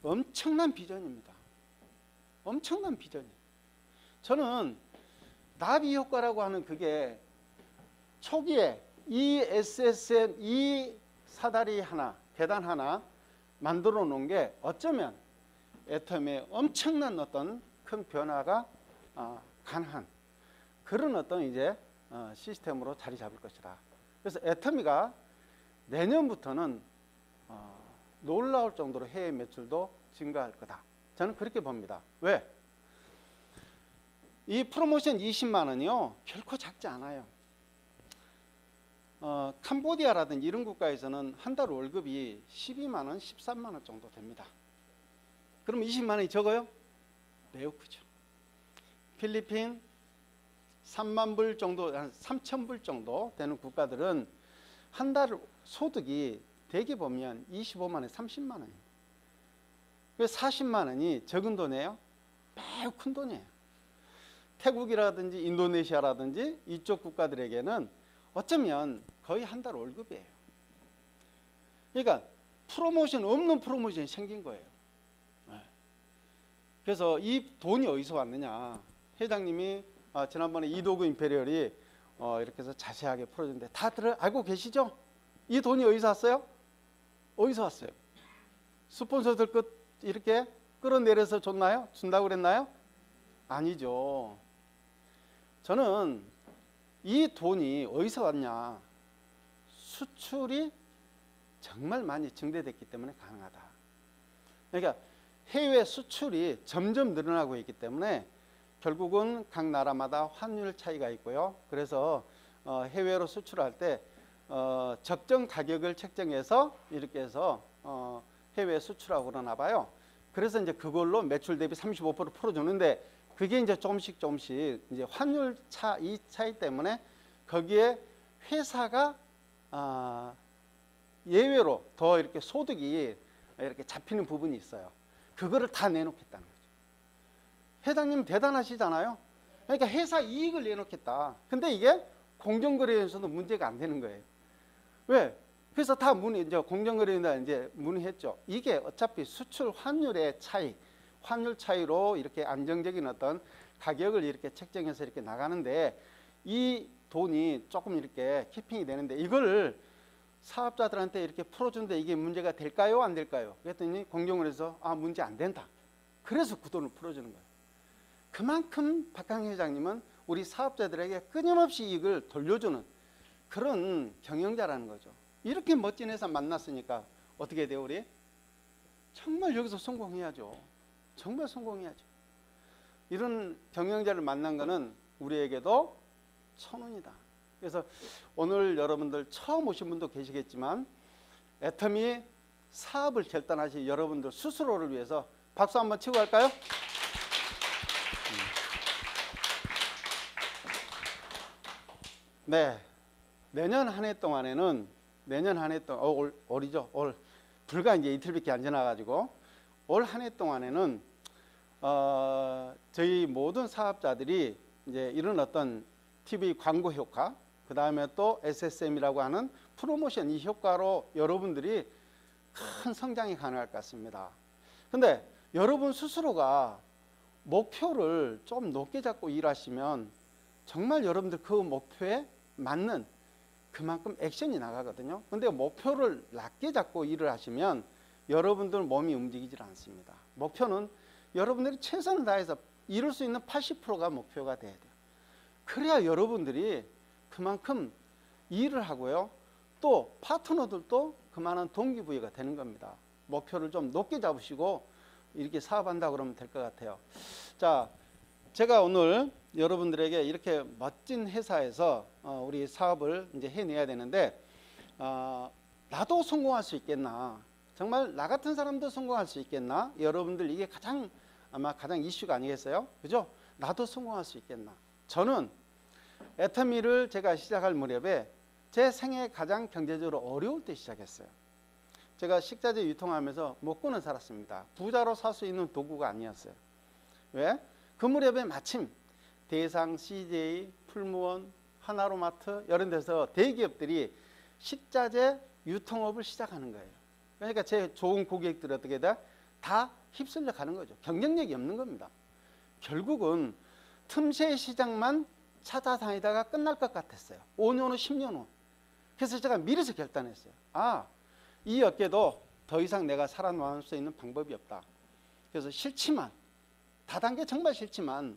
엄청난 비전입니다. 엄청난 비전이. 저는 나비 효과라고 하는 그게 초기에 이 SSM 이 사다리 하나 계단 하나 만들어 놓은 게 어쩌면 애텀에 엄청난 어떤 큰 변화가 어, 가능한 그런 어떤 이제 어, 시스템으로 자리 잡을 것이다. 그래서 애터미가 내년부터는 어, 놀라울 정도로 해외 매출도 증가할 거다. 저는 그렇게 봅니다. 왜? 이 프로모션 20만 원이요 결코 작지 않아요. 어, 캄보디아라든지 이런 국가에서는 한 달 월급이 12만 원, 13만 원 정도 됩니다. 그럼 20만 원이 적어요? 매우 크죠. 필리핀 3만 불 정도, 한 3천 불 정도 되는 국가들은 한 달 소득이 대개 보면 25만 원, 30만 원입니다. 그래서 40만 원이 적은 돈이에요? 매우 큰 돈이에요. 태국이라든지 인도네시아라든지 이쪽 국가들에게는 어쩌면 거의 한 달 월급이에요. 그러니까 프로모션 없는 프로모션이 생긴 거예요. 네. 그래서 이 돈이 어디서 왔느냐? 회장님이 아, 지난번에 이도구 임페리얼이 어, 이렇게 해서 자세하게 풀어줬는데 다들 알고 계시죠? 이 돈이 어디서 왔어요? 어디서 왔어요? 스폰서들 끝 이렇게 끌어내려서 줬나요? 준다고 그랬나요? 아니죠. 저는 이 돈이 어디서 왔냐? 수출이 정말 많이 증대됐기 때문에 가능하다. 그러니까 해외 수출이 점점 늘어나고 있기 때문에 결국은 각 나라마다 환율 차이가 있고요. 그래서 어, 해외로 수출할 때 어, 적정 가격을 책정해서 이렇게 해서 어, 해외 수출하고 그러나 봐요. 그래서 이제 그걸로 매출 대비 35% 풀어주는데 그게 이제 조금씩 조금씩 이제 환율 차 이 차이 때문에 거기에 회사가 아, 예외로 더 이렇게 소득이 이렇게 잡히는 부분이 있어요. 그거를 다 내놓겠다는 거죠. 회장님 대단하시잖아요. 그러니까 회사 이익을 내놓겠다. 근데 이게 공정거래에서도 문제가 안 되는 거예요. 왜? 그래서 다 문의 이제 공정거래위원회 이제 문의했죠. 이게 어차피 수출 환율의 차이, 환율 차이로 이렇게 안정적인 어떤 가격을 이렇게 책정해서 이렇게 나가는데 이 돈이 조금 이렇게 키핑이 되는데 이걸 사업자들한테 이렇게 풀어준데 이게 문제가 될까요? 안 될까요? 그랬더니 공정거래에서 아 문제 안 된다. 그래서 그 돈을 풀어주는 거예요. 그만큼 박강 회장님은 우리 사업자들에게 끊임없이 이익을 돌려주는 그런 경영자라는 거죠. 이렇게 멋진 회사 만났으니까 어떻게 돼요, 우리? 정말 여기서 성공해야죠. 정말 성공해야죠. 이런 경영자를 만난 거는 우리에게도 천운이다. 그래서 오늘 여러분들 처음 오신 분도 계시겠지만 애터미 사업을 결단하신 여러분들 스스로를 위해서 박수 한번 치고 갈까요? 네. 내년 한 해 동안에는 내년 한 해 동안 어, 올 올이죠. 올 불과 이제 이틀밖에 안 지나 가지고 올 한 해 동안에는 어, 저희 모든 사업자들이 이제 이런 어떤 TV 광고 효과, 그 다음에 또 SSM이라고 하는 프로모션 이 효과로 여러분들이 큰 성장이 가능할 것 같습니다. 근데 여러분 스스로가 목표를 좀 높게 잡고 일하시면 정말 여러분들 그 목표에 맞는 그만큼 액션이 나가거든요. 근데 목표를 낮게 잡고 일을 하시면 여러분들 몸이 움직이질 않습니다. 목표는 여러분들이 최선을 다해서 이룰 수 있는 80%가 목표가 돼야 돼요. 그래야 여러분들이 그만큼 일을 하고요. 또 파트너들도 그만한 동기부여가 되는 겁니다. 목표를 좀 높게 잡으시고 이렇게 사업한다 그러면 될 것 같아요. 자, 제가 오늘 여러분들에게 이렇게 멋진 회사에서 어, 우리 사업을 이제 해내야 되는데 어, 나도 성공할 수 있겠나? 정말 나 같은 사람도 성공할 수 있겠나? 여러분들 이게 가장 아마 가장 이슈가 아니겠어요? 그죠? 나도 성공할 수 있겠나? 저는 애터미를 제가 시작할 무렵에 제 생애 가장 경제적으로 어려울 때 시작했어요. 제가 식자재 유통하면서 먹고는 살았습니다. 부자로 살 수 있는 도구가 아니었어요. 왜? 그 무렵에 마침 대상, CJ, 풀무원, 하나로마트 이런 데서 대기업들이 식자재 유통업을 시작하는 거예요. 그러니까 제 좋은 고객들이 어떻게 돼? 다 휩쓸려 가는 거죠. 경쟁력이 없는 겁니다. 결국은 틈새 시장만 찾아다니다가 끝날 것 같았어요. 5년 후, 10년 후. 그래서 제가 미리서 결단했어요. 아, 이 업계도 더 이상 내가 살아남을 수 있는 방법이 없다. 그래서 싫지만, 다단계 정말 싫지만,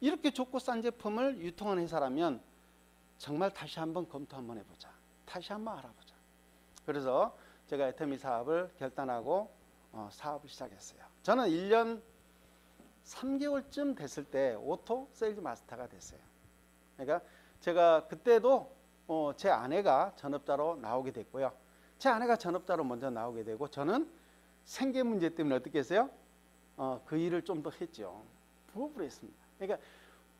이렇게 좋고 싼 제품을 유통하는 회사라면 정말 다시 한번 검토 한번 해보자. 다시 한번 알아보자. 그래서 제가 애터미 사업을 결단하고 어, 사업을 시작했어요. 저는 1년 3개월쯤 됐을 때 auto 세일즈 마스터가 됐어요. 그러니까 제가 그때도 어, 제 아내가 전업자로 나오게 됐고요. 제 아내가 전업자로 먼저 나오게 되고 저는 생계 문제 때문에 어떻게 했어요? 어, 그 일을 좀 더 했죠. 부업으로 했습니다. 그러니까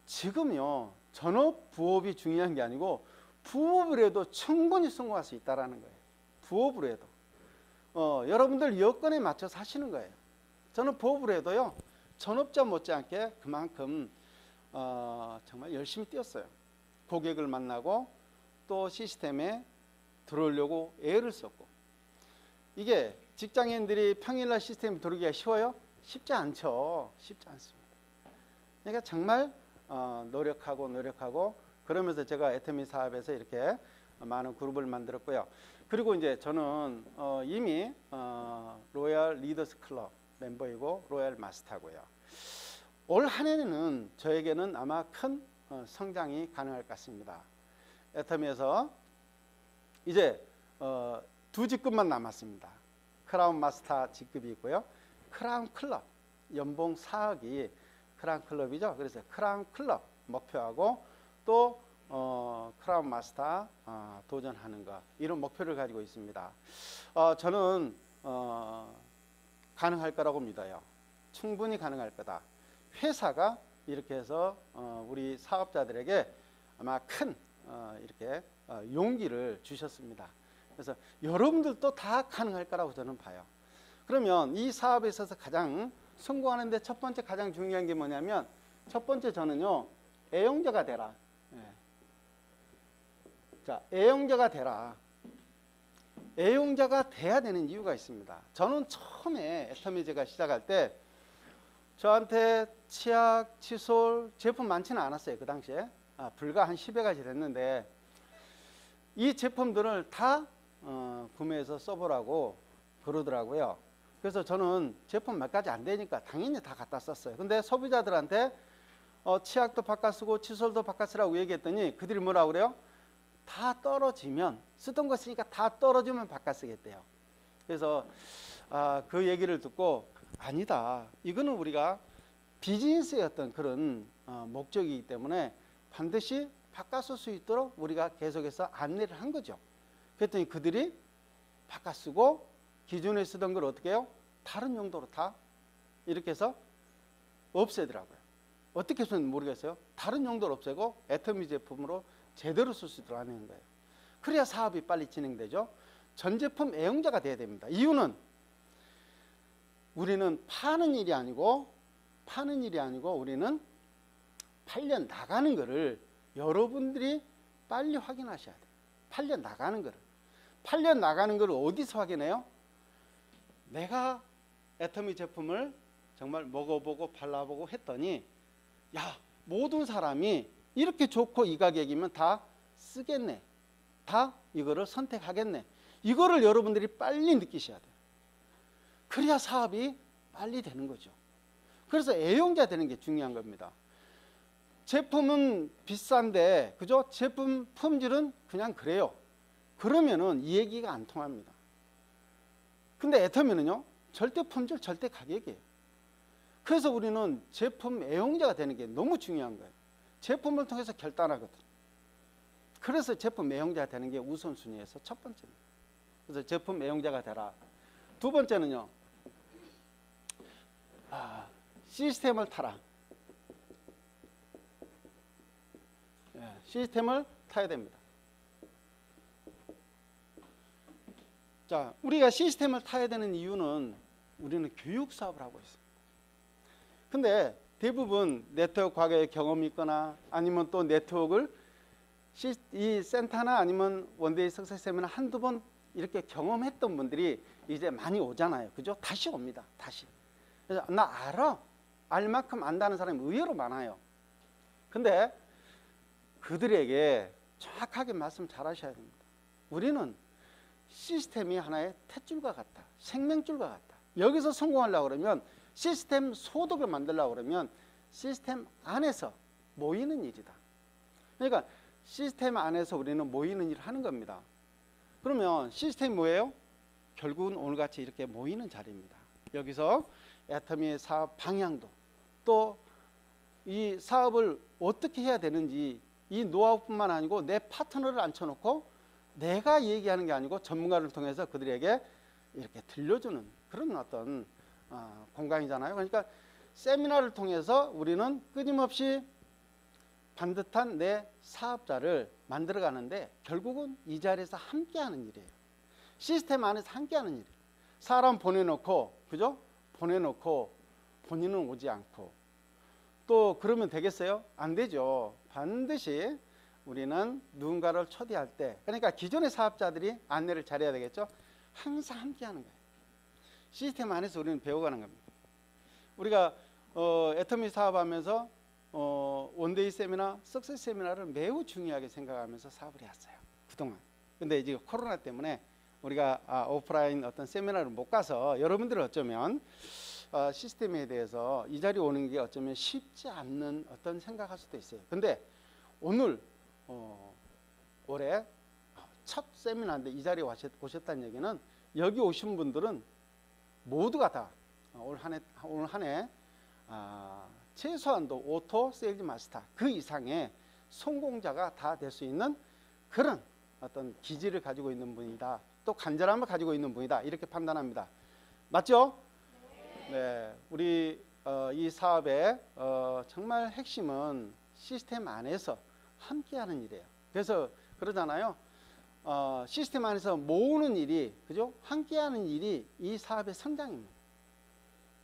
지금요 전업 부업이 중요한 게 아니고 부업을 해도 충분히 성공할 수 있다라는 거예요. 부업으로 해도 어, 여러분들 여건에 맞춰서 하시는 거예요. 저는 부업으로 해도요 전업자 못지않게 그만큼 어, 정말 열심히 뛰었어요. 고객을 만나고 또 시스템에 들어오려고 애를 썼고 이게 직장인들이 평일날 시스템에 들어오기가 쉬워요? 쉽지 않죠. 쉽지 않습니다. 그러니까 정말 어, 노력하고 노력하고 그러면서 제가 애터미 사업에서 이렇게 많은 그룹을 만들었고요. 그리고 이제 저는 어, 이미 어, royal leaders 클럽 멤버이고 royal 마스터고요. 올 한 해는 저에게는 아마 큰 어, 성장이 가능할 것 같습니다. 애터미에서 이제 어, 두 직급만 남았습니다. 크라운 마스터 직급이 있고요. 크라운 클럽 연봉 4억이 크라운 클럽이죠. 그래서 크라운 클럽 목표하고 또 어, 크라운 마스터 어, 도전하는 것 이런 목표를 가지고 있습니다. 어, 저는 어, 가능할 거라고 믿어요. 충분히 가능할 거다. 회사가 이렇게 해서 어, 우리 사업자들에게 아마 큰 어, 이렇게 어, 용기를 주셨습니다. 그래서 여러분들도 다 가능할 거라고 저는 봐요. 그러면 이 사업에 있어서 가장 성공하는데 첫 번째 가장 중요한 게 뭐냐면 첫 번째 저는요 애용자가 되라. 예. 자 애용자가 되라. 애용자가 돼야 되는 이유가 있습니다. 저는 처음에 애터미제가 시작할 때 저한테 치약, 칫솔 제품 많지는 않았어요. 그 당시에 아, 불과 한 10여 가지 됐는데 이 제품들을 다 어, 구매해서 써보라고 그러더라고요. 그래서 저는 제품 몇 가지 안 되니까 당연히 다 갖다 썼어요. 근데 소비자들한테 어, 치약도 바꿔 쓰고 칫솔도 바꿔 쓰라고 얘기했더니 그들이 뭐라 그래요? 다 떨어지면 쓰던 거 쓰니까 다 떨어지면 바꿔 쓰겠대요. 그래서 아, 그 얘기를 듣고 아니다. 이거는 우리가 비즈니스의 어떤 그런 어, 목적이기 때문에 반드시 바꿔 쓸 수 있도록 우리가 계속해서 안내를 한 거죠. 그랬더니 그들이 바꿔 쓰고 기존에 쓰던 걸 어떻게 해요? 다른 용도로 다 이렇게 해서 없애더라고요. 어떻게 쓰는지 모르겠어요. 다른 용도로 없애고 애터미 제품으로 제대로 쓸 수 있도록 하는 거예요. 그래야 사업이 빨리 진행되죠. 전 제품 애용자가 돼야 됩니다. 이유는 우리는 파는 일이 아니고 파는 일이 아니고 우리는 팔려 나가는 거를 여러분들이 빨리 확인하셔야 돼요. 팔려 나가는 거를. 팔려 나가는 거를 어디서 확인해요? 내가 애터미 제품을 정말 먹어보고 발라보고 했더니 야 모든 사람이 이렇게 좋고 이 가격이면 다 쓰겠네. 다 이거를 선택하겠네. 이거를 여러분들이 빨리 느끼셔야 돼요. 그래야 사업이 빨리 되는 거죠. 그래서 애용자 되는 게 중요한 겁니다. 제품은 비싼데 그죠? 제품 품질은 그냥 그래요. 그러면은 이 얘기가 안 통합니다. 근데 애터미는요 절대 품질 절대 가격이에요. 그래서 우리는 제품 애용자가 되는 게 너무 중요한 거예요. 제품을 통해서 결단하거든. 그래서 제품 애용자가 되는 게 우선순위에서 첫 번째입니다. 그래서 제품 애용자가 되라. 두 번째는요. 아, 시스템을 타라. 예, 시스템을 타야 됩니다. 자, 우리가 시스템을 타야 되는 이유는 우리는 교육 사업을 하고 있습니다. 근데 대부분 네트워크 과거에 경험이 있거나 아니면 또 네트워크를 시- 이 센터나 아니면 one day success 세미나 한두 번 이렇게 경험했던 분들이 이제 많이 오잖아요. 그죠? 다시 옵니다. 다시. 그래서 나 알아. 알 만큼 안다는 사람이 의외로 많아요. 근데 그들에게 정확하게 말씀 잘 하셔야 됩니다. 우리는 시스템이 하나의 탯줄과 같다. 생명줄과 같다. 여기서 성공하려고 그러면 시스템 소득을 만들려고 그러면 시스템 안에서 모이는 일이다. 그러니까 시스템 안에서 우리는 모이는 일을 하는 겁니다. 그러면 시스템이 뭐예요? 결국은 오늘같이 이렇게 모이는 자리입니다. 여기서 애터미의 사업 방향도 또 이 사업을 어떻게 해야 되는지 이 노하우뿐만 아니고 내 파트너를 앉혀놓고 내가 얘기하는 게 아니고 전문가를 통해서 그들에게 이렇게 들려주는 그런 어떤 어, 공간이잖아요. 그러니까 세미나를 통해서 우리는 끊임없이 반듯한 내 사업자를 만들어 가는데 결국은 이 자리에서 함께 하는 일이에요. 시스템 안에서 함께 하는 일. 사람 보내놓고, 그죠? 보내놓고 본인은 오지 않고 또 그러면 되겠어요? 안 되죠. 반드시 우리는 누군가를 초대할 때, 그러니까 기존의 사업자들이 안내를 잘해야 되겠죠? 항상 함께 하는 거예요. 시스템 안에서 우리는 배워가는 겁니다. 우리가 어, 애터미 사업하면서 어, one day 세미나, success 세미나를 매우 중요하게 생각하면서 사업을 해왔어요. 그동안. 근데 이제 코로나 때문에 우리가 아, 오프라인 어떤 세미나를 못 가서 여러분들 어쩌면 어, 시스템에 대해서 이 자리에 오는 게 어쩌면 쉽지 않는 어떤 생각할 수도 있어요. 근데 오늘 어, 올해 첫 세미나인데 이 자리에 오셨, 오셨다는 얘기는 여기 오신 분들은 모두가 다 어, 올 한해 오늘 한해 아, 최소한도 오토 세일즈 마스터 그 이상의 성공자가 다 될 수 있는 그런 어떤 기질을 가지고 있는 분이다. 또 간절함을 가지고 있는 분이다. 이렇게 판단합니다. 맞죠? 네, 우리 어, 이 사업의 어, 정말 핵심은 시스템 안에서 함께하는 일이에요. 그래서 그러잖아요. 어, 시스템 안에서 모으는 일이 그죠? 함께하는 일이 이 사업의 성장입니다.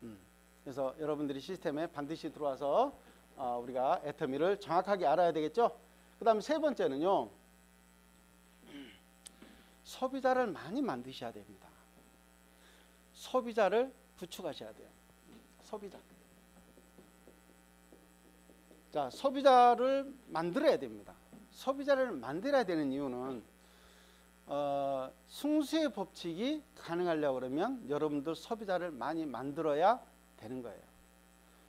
음, 그래서 여러분들이 시스템에 반드시 들어와서 어, 우리가 애터미를 정확하게 알아야 되겠죠. 그다음에 세 번째는요. 소비자를 많이 만드셔야 됩니다. 소비자를 구축하셔야 돼요. 소비자. 자, 소비자를 만들어야 됩니다. 소비자를 만들어야 되는 이유는 어, 승수의 법칙이 가능하려고 그러면 여러분들 소비자를 많이 만들어야 되는 거예요.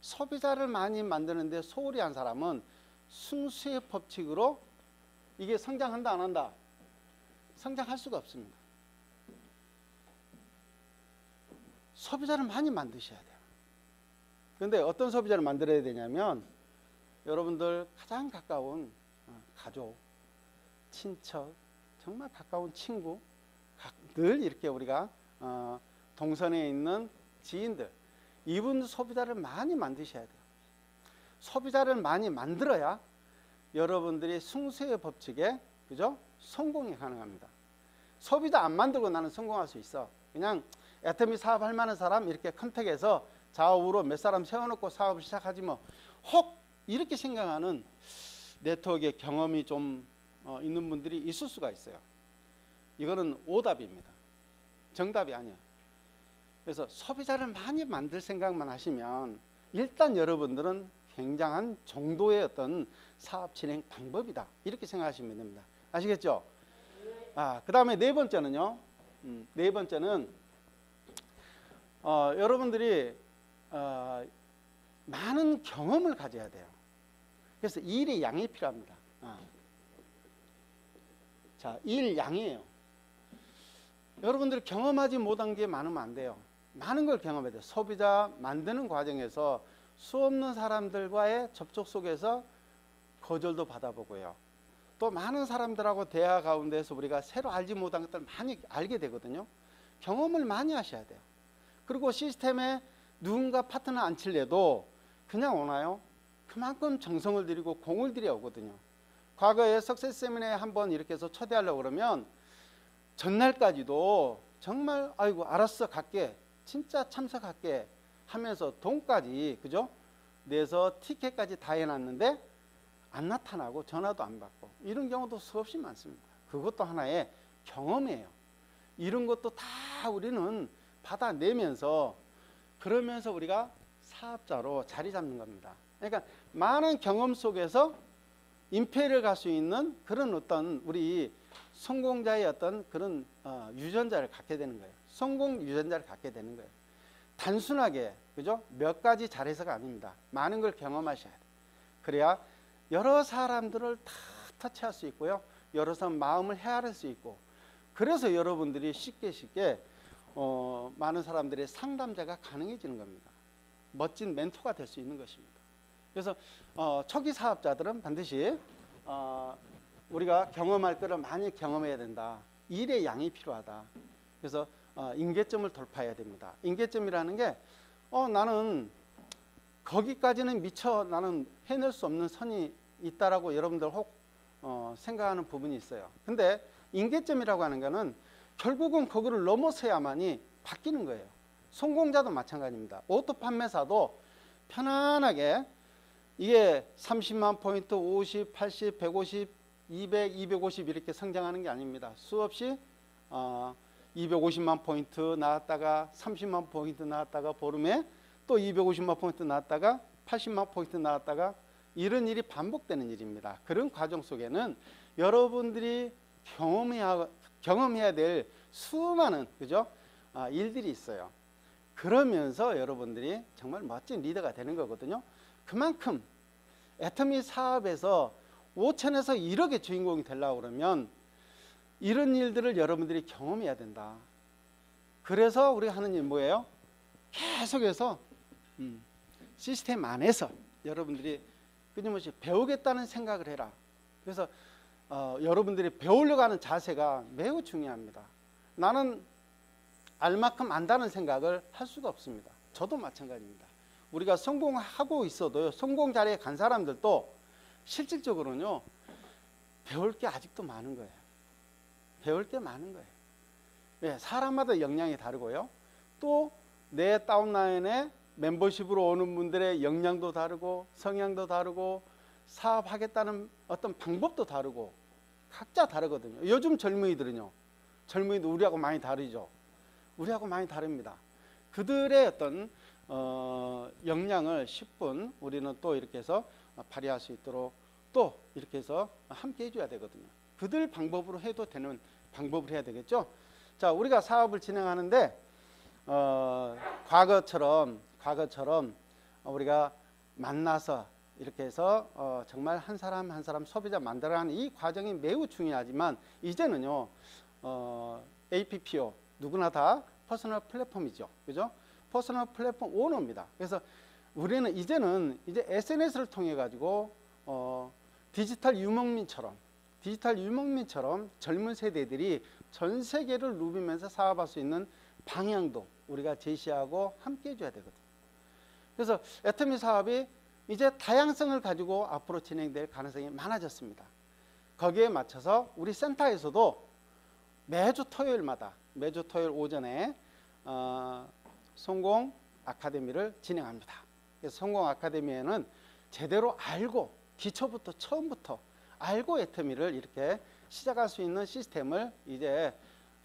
소비자를 많이 만드는데 소홀히 한 사람은 승수의 법칙으로 이게 성장한다 안 한다? 성장할 수가 없습니다. 소비자를 많이 만드셔야 돼요. 근데 어떤 소비자를 만들어야 되냐면 여러분들 가장 가까운 어, 가족, 친척, 정말 가까운 친구, 각- 늘 이렇게 우리가 어, 동선에 있는 지인들, 이분 소비자를 많이 만드셔야 돼요. 소비자를 많이 만들어야 여러분들이 승수의 법칙에 그죠? 성공이 가능합니다. 소비자 안 만들고 나는 성공할 수 있어. 그냥 애터미 사업할 만한 사람 이렇게 컨택해서 좌우로 몇 사람 세워놓고 사업을 시작하지 뭐. 혹 이렇게 생각하는 네트워크의 경험이 좀 어, 있는 분들이 있을 수가 있어요. 이거는 오답입니다. 정답이 아니야. 그래서 소비자를 많이 만들 생각만 하시면 일단 여러분들은 굉장한 정도의 어떤 사업 진행 방법이다. 이렇게 생각하시면 됩니다. 아시겠죠? 아, 그 다음에 네 번째는요. 음, 네 번째는 어, 여러분들이 어, 많은 경험을 가져야 돼요. 그래서 일의 양이 필요합니다. 아. 자, 일 양이에요. 여러분들이 경험하지 못한 게 많으면 안 돼요. 많은 걸 경험해야 돼요. 소비자 만드는 과정에서 수 없는 사람들과의 접촉 속에서 거절도 받아보고요. 또 많은 사람들하고 대화 가운데서 우리가 새로 알지 못한 것들을 많이 알게 되거든요. 경험을 많이 하셔야 돼요. 그리고 시스템에 누군가 파트너 안 칠래도 그냥 오나요? 그만큼 정성을 들이고 공을 들여 오거든요. 과거에 석세스 세미나에 한번 이렇게 해서 초대하려고 그러면 전날까지도 정말 아이고 알았어 갈게 진짜 참석할게 하면서 돈까지 그죠 내서 티켓까지 다 해놨는데 안 나타나고 전화도 안 받고 이런 경우도 수없이 많습니다. 그것도 하나의 경험이에요. 이런 것도 다 우리는 받아내면서 그러면서 우리가 사업자로 자리 잡는 겁니다. 그러니까 많은 경험 속에서 임페를 갈 수 있는 그런 어떤 우리 성공자의 어떤 그런 어, 유전자를 갖게 되는 거예요. 성공 유전자를 갖게 되는 거예요. 단순하게 그죠? 몇 가지 잘해서가 아닙니다. 많은 걸 경험하셔야 돼요. 그래야 여러 사람들을 다 터치할 수 있고요. 여러 사람 마음을 헤아릴 수 있고 그래서 여러분들이 쉽게 쉽게 어, 많은 사람들의 상담자가 가능해지는 겁니다. 멋진 멘토가 될 수 있는 것입니다. 그래서 어, 초기 사업자들은 반드시 어, 우리가 경험할 거를 많이 경험해야 된다. 일의 양이 필요하다. 그래서 어, 인계점을 돌파해야 됩니다. 인계점이라는 게 어, 나는 거기까지는 미처 나는 해낼 수 없는 선이 있다라고 여러분들 혹 어, 생각하는 부분이 있어요. 근데 임계점이라고 하는 거는 결국은 그거를 넘어서야만이 바뀌는 거예요. 성공자도 마찬가지입니다. 오토 판매사도 편안하게 이게 30만 포인트, 50, 80, 150, 200, 250 이렇게 성장하는 게 아닙니다. 수없이 어, 250만 포인트 나왔다가 30만 포인트 나왔다가 보름에 또 250만 포인트 나왔다가 80만 포인트 나왔다가 이런 일이 반복되는 일입니다. 그런 과정 속에는 여러분들이 경험해야 경험해야 될 수많은 그죠 아, 일들이 있어요. 그러면서 여러분들이 정말 멋진 리더가 되는 거거든요. 그만큼 애터미 사업에서 5천에서 1억의 주인공이 되려고 그러면 이런 일들을 여러분들이 경험해야 된다. 그래서 우리가 하는 일 뭐예요? 계속해서 음, 시스템 안에서 여러분들이 끊임없이 배우겠다는 생각을 해라. 그래서 어, 여러분들이 배우려고 하는 자세가 매우 중요합니다. 나는 알만큼 안다는 생각을 할 수가 없습니다. 저도 마찬가지입니다. 우리가 성공하고 있어도요, 성공 자리에 간 사람들도 실질적으로는요, 배울 게 아직도 많은 거예요. 배울 게 많은 거예요. 예, 사람마다 역량이 다르고요. 또 내 다운라인에 멤버십으로 오는 분들의 역량도 다르고 성향도 다르고 사업하겠다는 어떤 방법도 다르고 각자 다르거든요. 요즘 젊은이들은요. 젊은이들 우리하고 많이 다르죠. 우리하고 많이 다릅니다. 그들의 어떤 어, 역량을 10분 우리는 또 이렇게 해서 발휘할 수 있도록 또 이렇게 해서 함께 해줘야 되거든요. 그들 방법으로 해도 되는 방법을 해야 되겠죠. 자, 우리가 사업을 진행하는데 어, 과거처럼 과거처럼 우리가 만나서 이렇게 해서 어, 정말 한 사람 한 사람 소비자 만들어가는 이 과정이 매우 중요하지만 이제는요 어, PPO 누구나 다 personal 플랫폼이죠. 그죠? personal 플랫폼 오너입니다. 그래서 우리는 이제는 이제 SNS를 통해 가지고 어, 디지털 유목민처럼 디지털 유목민처럼 젊은 세대들이 전 세계를 누비면서 사업할 수 있는 방향도 우리가 제시하고 함께 해줘야 되거든요. 그래서 애터미 사업이 이제 다양성을 가지고 앞으로 진행될 가능성이 많아졌습니다. 거기에 맞춰서 우리 센터에서도 매주 토요일마다 매주 토요일 오전에 어, 성공 아카데미를 진행합니다. 그래서 성공 아카데미에는 제대로 알고 기초부터 처음부터 알고 애터미를 이렇게 시작할 수 있는 시스템을 이제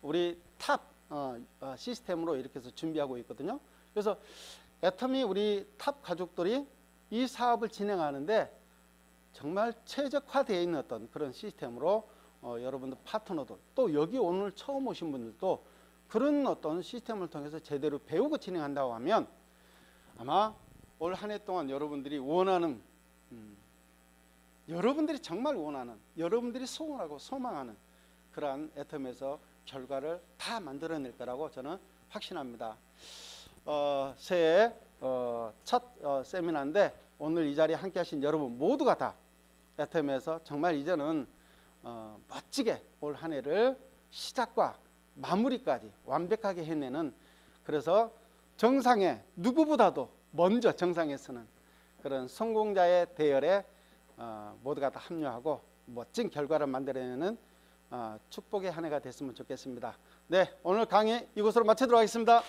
우리 탑 어, 어, 시스템으로 이렇게 해서 준비하고 있거든요. 그래서 애터미 우리 탑 가족들이 이 사업을 진행하는데 정말 최적화되어 있는 어떤 그런 시스템으로 어, 여러분들 파트너들 또 여기 오늘 처음 오신 분들도 그런 어떤 시스템을 통해서 제대로 배우고 진행한다고 하면 아마 올 한 해 동안 여러분들이 원하는 음, 여러분들이 정말 원하는 여러분들이 소원하고 소망하는 그러한 애텀에서 결과를 다 만들어낼 거라고 저는 확신합니다. 어, 새해 어, 첫 어, 세미나인데 오늘 이 자리에 함께 하신 여러분 모두가 다 애텀에서 정말 이제는 어, 멋지게 올 한 해를 시작과 마무리까지 완벽하게 해내는 그래서 정상에 누구보다도 먼저 정상에 서는 그런 성공자의 대열에 어, 모두가 다 합류하고 멋진 결과를 만들어내는 어, 축복의 한 해가 됐으면 좋겠습니다. 네, 오늘 강의 이곳으로 마치도록 하겠습니다.